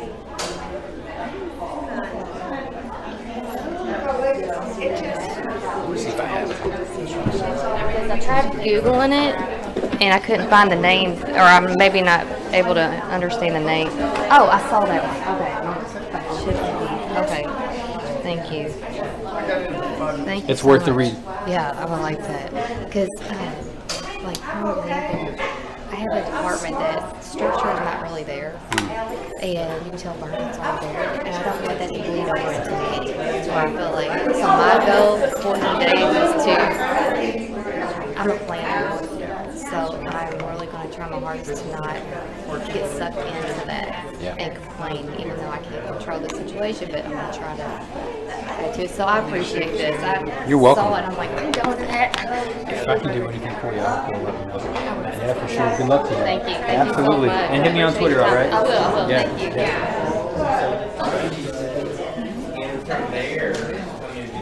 let you Because I tried Googling it and I couldn't find the name, or I'm maybe not able to understand the name. Oh, I saw that one. Okay. Okay. Thank you. Thank you. It's so worth the read. Yeah, I would like that. Because, um, like, for example, I have a department that structure is not really there. And you can tell burnout's all there. And I don't want that to bleed over into me. That's why I feel like, so my goal for 40 days is to, I'm a planner. So I'm really going to try my hardest to not get sucked into that. Yeah. and complain, even though I can't control the situation, but I'm gonna try to. So I appreciate this. I You're welcome. Saw it, I'm like, I'm doing that. If I can do anything for you, I'll let you know. Yeah, for sure. Good luck to you. Thank you. Thank you so Absolutely. much. And hit me on Twitter, all right? I will, I will. Yeah. Thank you. And from there, I mean,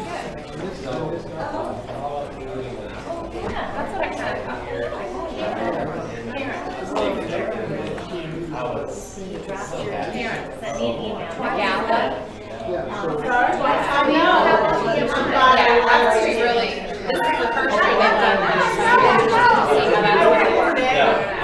I know. Give somebody really, this is the first time they've done that.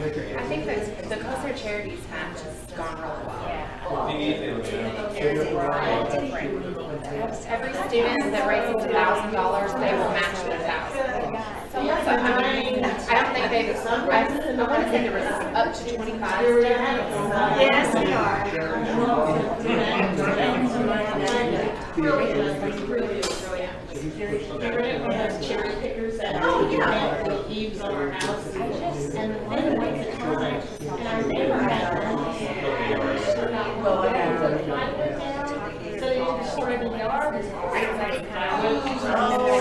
I think that the Coastal Charities match has gone really well. Every student that raises a thousand dollars, they will match their thousand. So, I um, mean, I don't think they've, I, I want to say there was up to twenty-five students. Yes, we are. Have cherry pickers that our house. And then when it's time, and our neighbor had one. So they spread the yard. It's a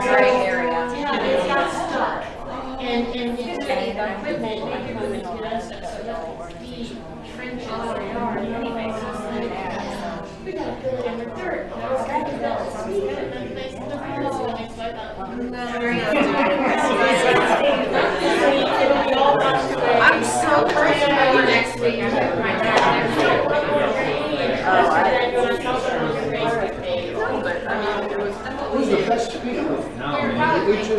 great area. Yeah, it's got stuff. And, and you the equipment, maybe we would get us, so that the trenches our yard anyway, so it's like, we gotta fill it in with dirt. I'm so curious about your next week. I'm with my dad next. Oh, Who's the best speaker? You're probably. [laughs]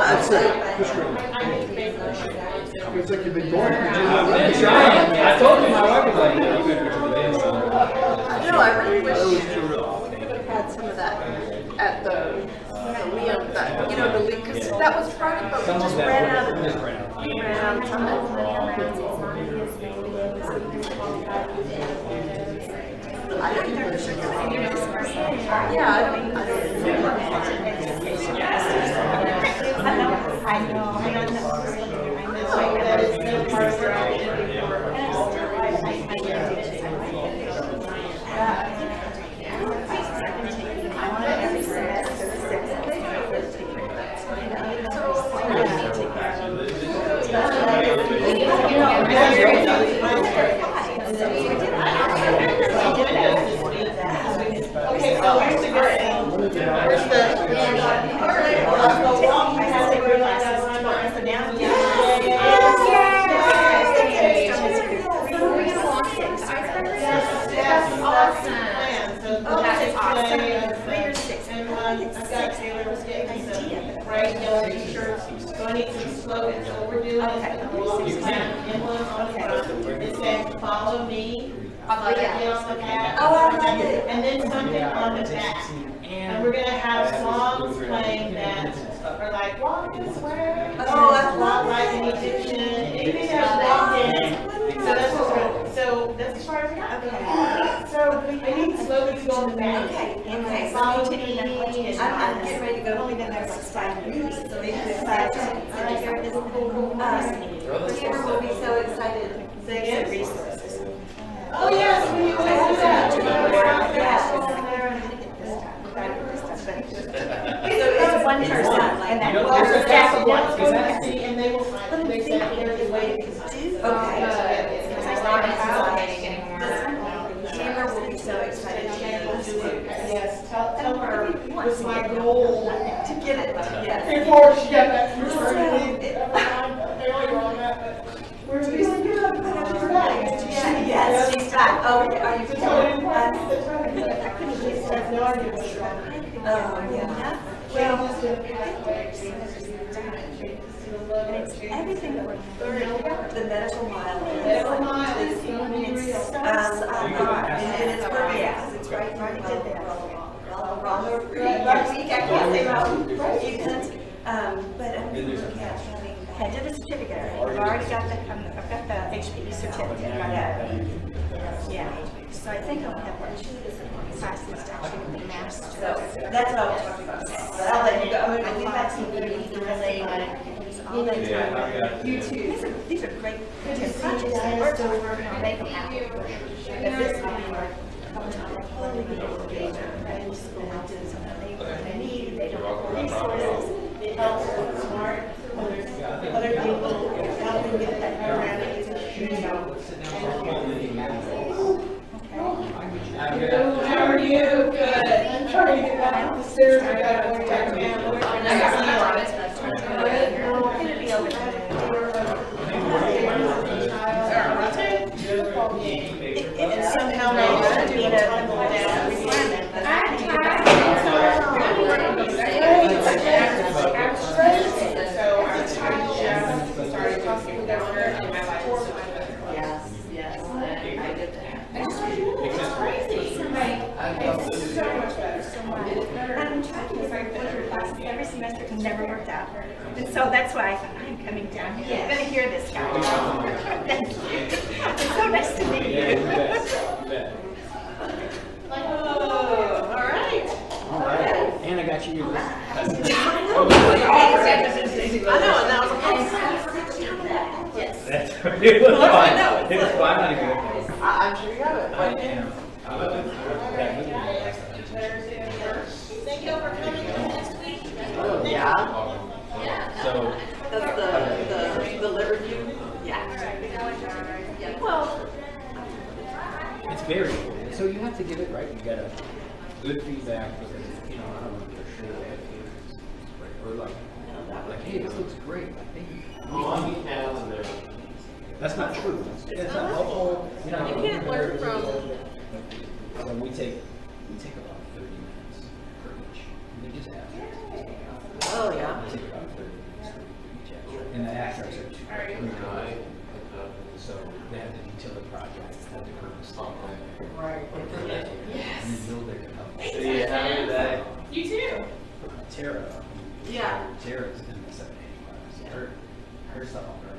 That's it, just. It's like you've been going. Been trying. I told you my wife was like, you better put the dance on. No, I really wish we would have had some of that at the, the Liam, that, you know, the league, because that was part of, but we just ran out of, just ran out. we ran out of time. I don't think there should be. Yeah, I don't, I don't. I know, I don't know. I know oh, that it's still part of their identity. And it's still, I, I, I get it. Okay, so here's the good thing. Here's the, the walk has to realize that's not going for down. That's awesome. Plan, so the That is six awesome. day, uh, three or six, and one, I've got Taylor was getting some bright yellow t-shirts, so I need some slogans, so what we're doing is the walk is emblem on the front. It says, follow me, like it on the. Oh, I love it. And then something on the back. And we're gonna have songs playing that are like, walk this way. Oh, I love Walk like an Egyptian, anything that's walked in. So that's what we're, so that's as far as we got. Okay. So I need slogans to go on the back. Okay, okay, so Follow we me. take and- I'm, I'm getting ready to go home and have some five minutes, so they can decide. Cameron will be so excited. Say again? Oh, yes, we will do that. It's one person, like, You know, Well, there's a that's couple the ones, one 'cause thing that's- I see, and they will find, they said, there's a way to do. okay. Because it's not intimidating anymore. Cameron will be so excited. Yes, tell, her it was my goal. To get it. Before she back from maternity, they were on that, but we're feeling good, she's back. Yes, she's back. Oh, are you? So I didn't want to the time, I couldn't just have no idea what's wrong. Oh, yeah. Well, just a pathway. Everything that we're, the medical mile. Medical mile is gonna be real. I'm not, and and it's perfect, because it's right, right did that. Ronald Reed, yes, I can't say Ronald Reed, um, but I'm looking at having, I did a certificate, I've already got the, I've got the HPE certificate, I got. Yeah, so I think I'll have one, classes to actually be master. So, that's what I was talking about, but I'll let you go, I'm gonna leave that to you, to relay all that time. You too. These are, these are great, good projects, and we're still working on making them happen. But this will be like, totally be engaged, and school is something they need, they don't have resources, it helps them smart, others, other people, help them get that program, it's a huge help. How are you? Good. I'm trying to get back to Sarah, I got to check them out. It'll be over If if somehow managed to be a requirement, but I can get back. Yes, yes, I did that. I'm trying to get my classes every semester, it never worked out. And so that's why I'm coming down here, I'm gonna hear this guy. Thank you. It's so nice to meet you. Oh, all right. And I got you your I know, and I was like, yes. That's, it was Well, I fine. know. It was fine. I- I'm sure you have it. I am. uh, that movie. Thank you for coming in next week. Yeah. So, That's the, the, the Liberty, yeah. Yeah, well, it's very, cool. so you have to give it, right? You gotta, good feedback, because, you know, I don't know for sure. Or like, like, hey, this looks great, I think. On the calendar. That's not true. It's not helpful. You know, You can't learn from- When we take, we take about thirty minutes for each. We just have. oh, yeah. We take about thirty minutes for each abstract. And the abstracts are two. Right. So they have to detail the project, have the purpose. Right. And then build their company. So you have that. You too. Tara. Yeah. Tara's in the seven eight class. Her, her stuff on her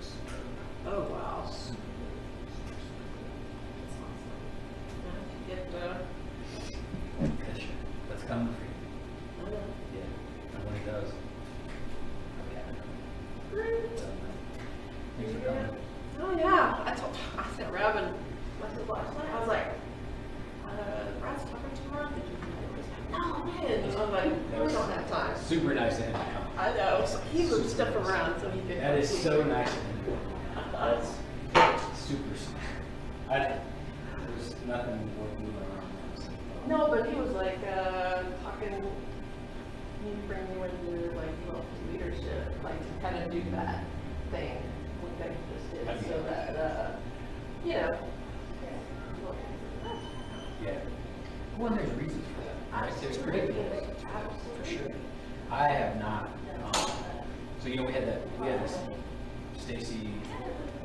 is superb. Oh, wow. Super. Get, uh, Fish. That's coming for you. Yeah. And when it does. okay. Things are coming. Oh, yeah, I told, I sent Robin, message last night, I was like, uh, Brad's talking tomorrow, did you? Oh, man, and I was like, we don't have time. Super nice of him to come. I know, so he moved stuff around so he could. That is so nice of him. That's super smart. I, there's nothing worth moving around. so. No, but he was like, uh, talking, he bring you into like, well, leadership, like to kind of do that thing, what they just did, so that, uh, you know. Yeah. Well, there's reasons for that. Right? There's predictables, for sure. I have not, um, so you know, we had that, we had this, Stacy,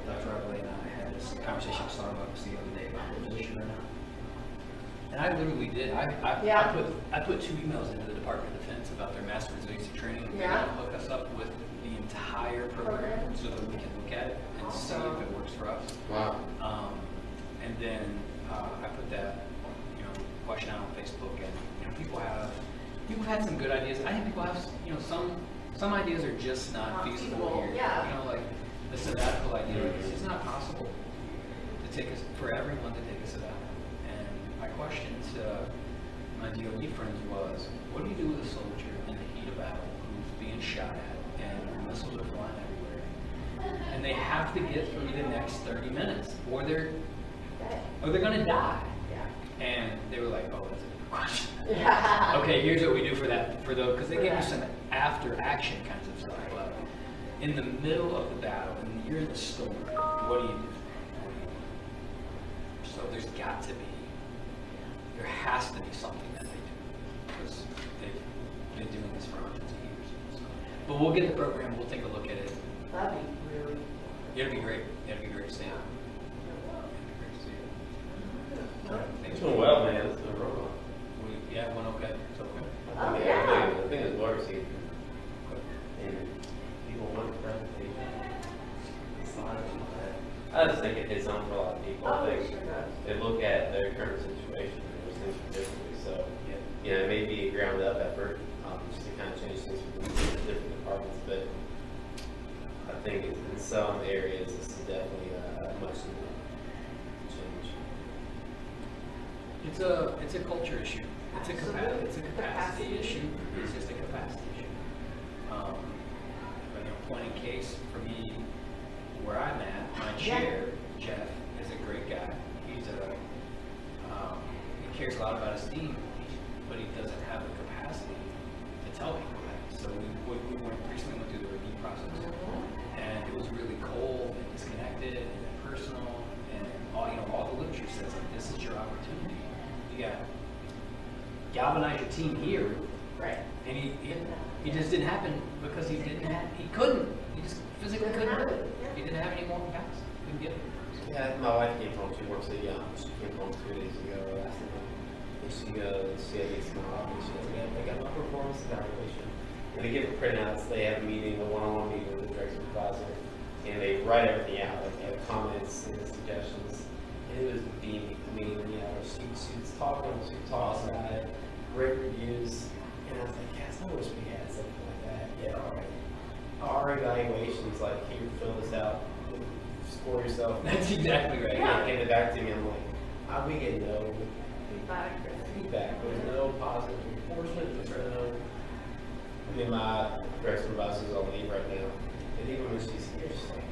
Dr. Rabelais and I had this conversation with Starbucks the other day about the position or not. And I literally did, I, I, I Yeah. put, I put two emails into the Department of Defense about their master resiliency training. They're Yeah. gonna hook us up with the entire program so that we can look at it and see if it works for us. Wow. Um, and then, uh, I put that, you know, question out on Facebook and, you know, people have, people had some good ideas. I think people have, you know, some, some ideas are just not Not feasible feasible, here. yeah. You know, like the sabbatical idea, it's just not possible to take us, for everyone to take a sabbatical. And my question to my DOD friends was, what do you do with a soldier in the heat of battle who's being shot at and missiles are flying everywhere? And they have to get through the next thirty minutes, or they're, or they're gonna die. Yeah. And they were like, oh, that's a good question. Yeah. Okay, here's what we do for that, for those, because they gave you some after-action kinds of stuff, but in the middle of the battle, and you're in the storm, what do you do? So there's got to be, there has to be something that they do, because they've been doing this for hundreds of years. So, But we'll get the program, we'll take a look at it. That'd be really, It'll be great, It'd be great to see it. It'll be great to see it. doing well, man. It's been real well. We, yeah, went okay. It's okay. I think, yeah. I think it's well received. And people want the presentation. the slides and all that. I just think it hits on for a lot of people. Oh, I think sure does. they look at their current situation and those things differently. So, you know, it may be a ground up effort, um, just to kind of change things for different departments, but I think in in some areas, this is definitely a a much needed change. It's a, it's a culture issue. It's a capacity, it's a capacity issue. It's just a capacity issue. Um, but, you know, point in case for me, where I'm at, my chair, Jeff, is a great guy. He's a, um, he cares a lot about his team, but he doesn't have the capacity to tell people that. So we, we, we went, recently went through the review process. And it was really cold and disconnected and personal, and all, you know, all the literature says like, this is your opportunity. You got galvanize your team here. Right. And he, he, he just didn't happen because he didn't have, he couldn't, he just physically couldn't do it. He didn't have any more capacity, couldn't get it. Yeah, my wife came home, she works at Yum, she came home two days ago, last night. And she goes, she had me smile, and she goes, yeah, I got my performance evaluation. And they give her printouts, they have a meeting, a one-on-one meeting with the director direct supervisor, and they write everything out, like, they have comments and suggestions. It was beaming, I mean, you know, she, she was talking, she talks about it, great reviews. And I was like, Cass, I wish we had something like that. Yeah, all right. Our evaluations, like, here, fill this out, score yourself. [laughs] That's exactly right. Yeah. Hand it back to me, I'm like, I, we get no Feedback. feedback, there's no positive reinforcement, there's no. I mean, my direct supervisor's on leave right now, and even when she's here, she's like,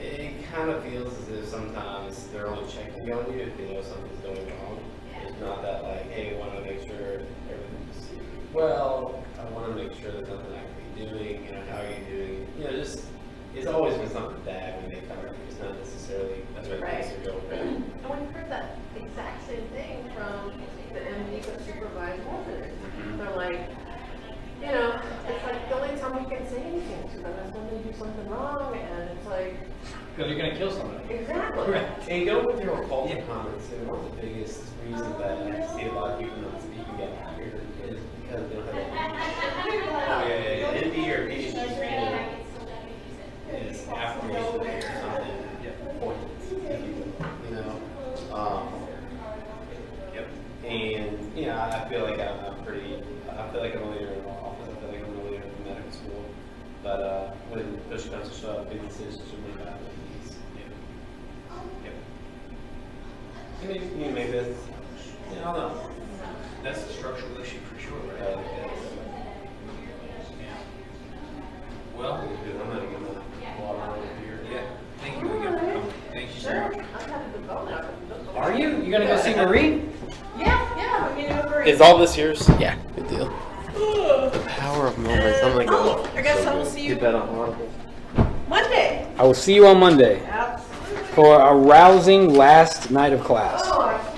it kind of feels as if sometimes they're only checking on you if they know something's going wrong. It's not that like, hey, I want to make sure everything's well, I want to make sure there's nothing I could be doing, you know, how are you doing? You know, just, it's always been something bad when they come it's not necessarily, that's where things are going. And we've heard that exact same thing from the MD that supervise residents. Mm-hmm. They're like, you know, it's like the only time we can say anything to them is when they do something wrong, and it's like, Because you're gonna kill somebody. exactly. And go with your occultic comments, and one of the biggest reasons that I see a lot of people not speaking out here is because they don't have a. [laughs] Oh, yeah, yeah, yeah, MD or PhD training is affirmation or something important, you know? Um, Yep. And, you know, I I feel like I'm, I'm pretty, I feel like I'm a leader in the office, I feel like I'm a leader in medical school. But, uh, when push comes to shove, big decisions are made by these. Yep. You may, you may be, I don't know. That's a structural issue for sure, Uh, right? it's- Yeah. Well, I'm gonna get my water over here. yeah, thank you again for coming. Thank you so Sure. I'm happy to go now. Are you? You gonna go see Marie? Yeah, yeah, we're getting over it. Is all this yours? Yeah, good deal. The power of moments. I'm like, Oh, I guess I will see you Get that on Audible. Monday. I will see you on Monday Absolutely. For a rousing last night of class. Oh,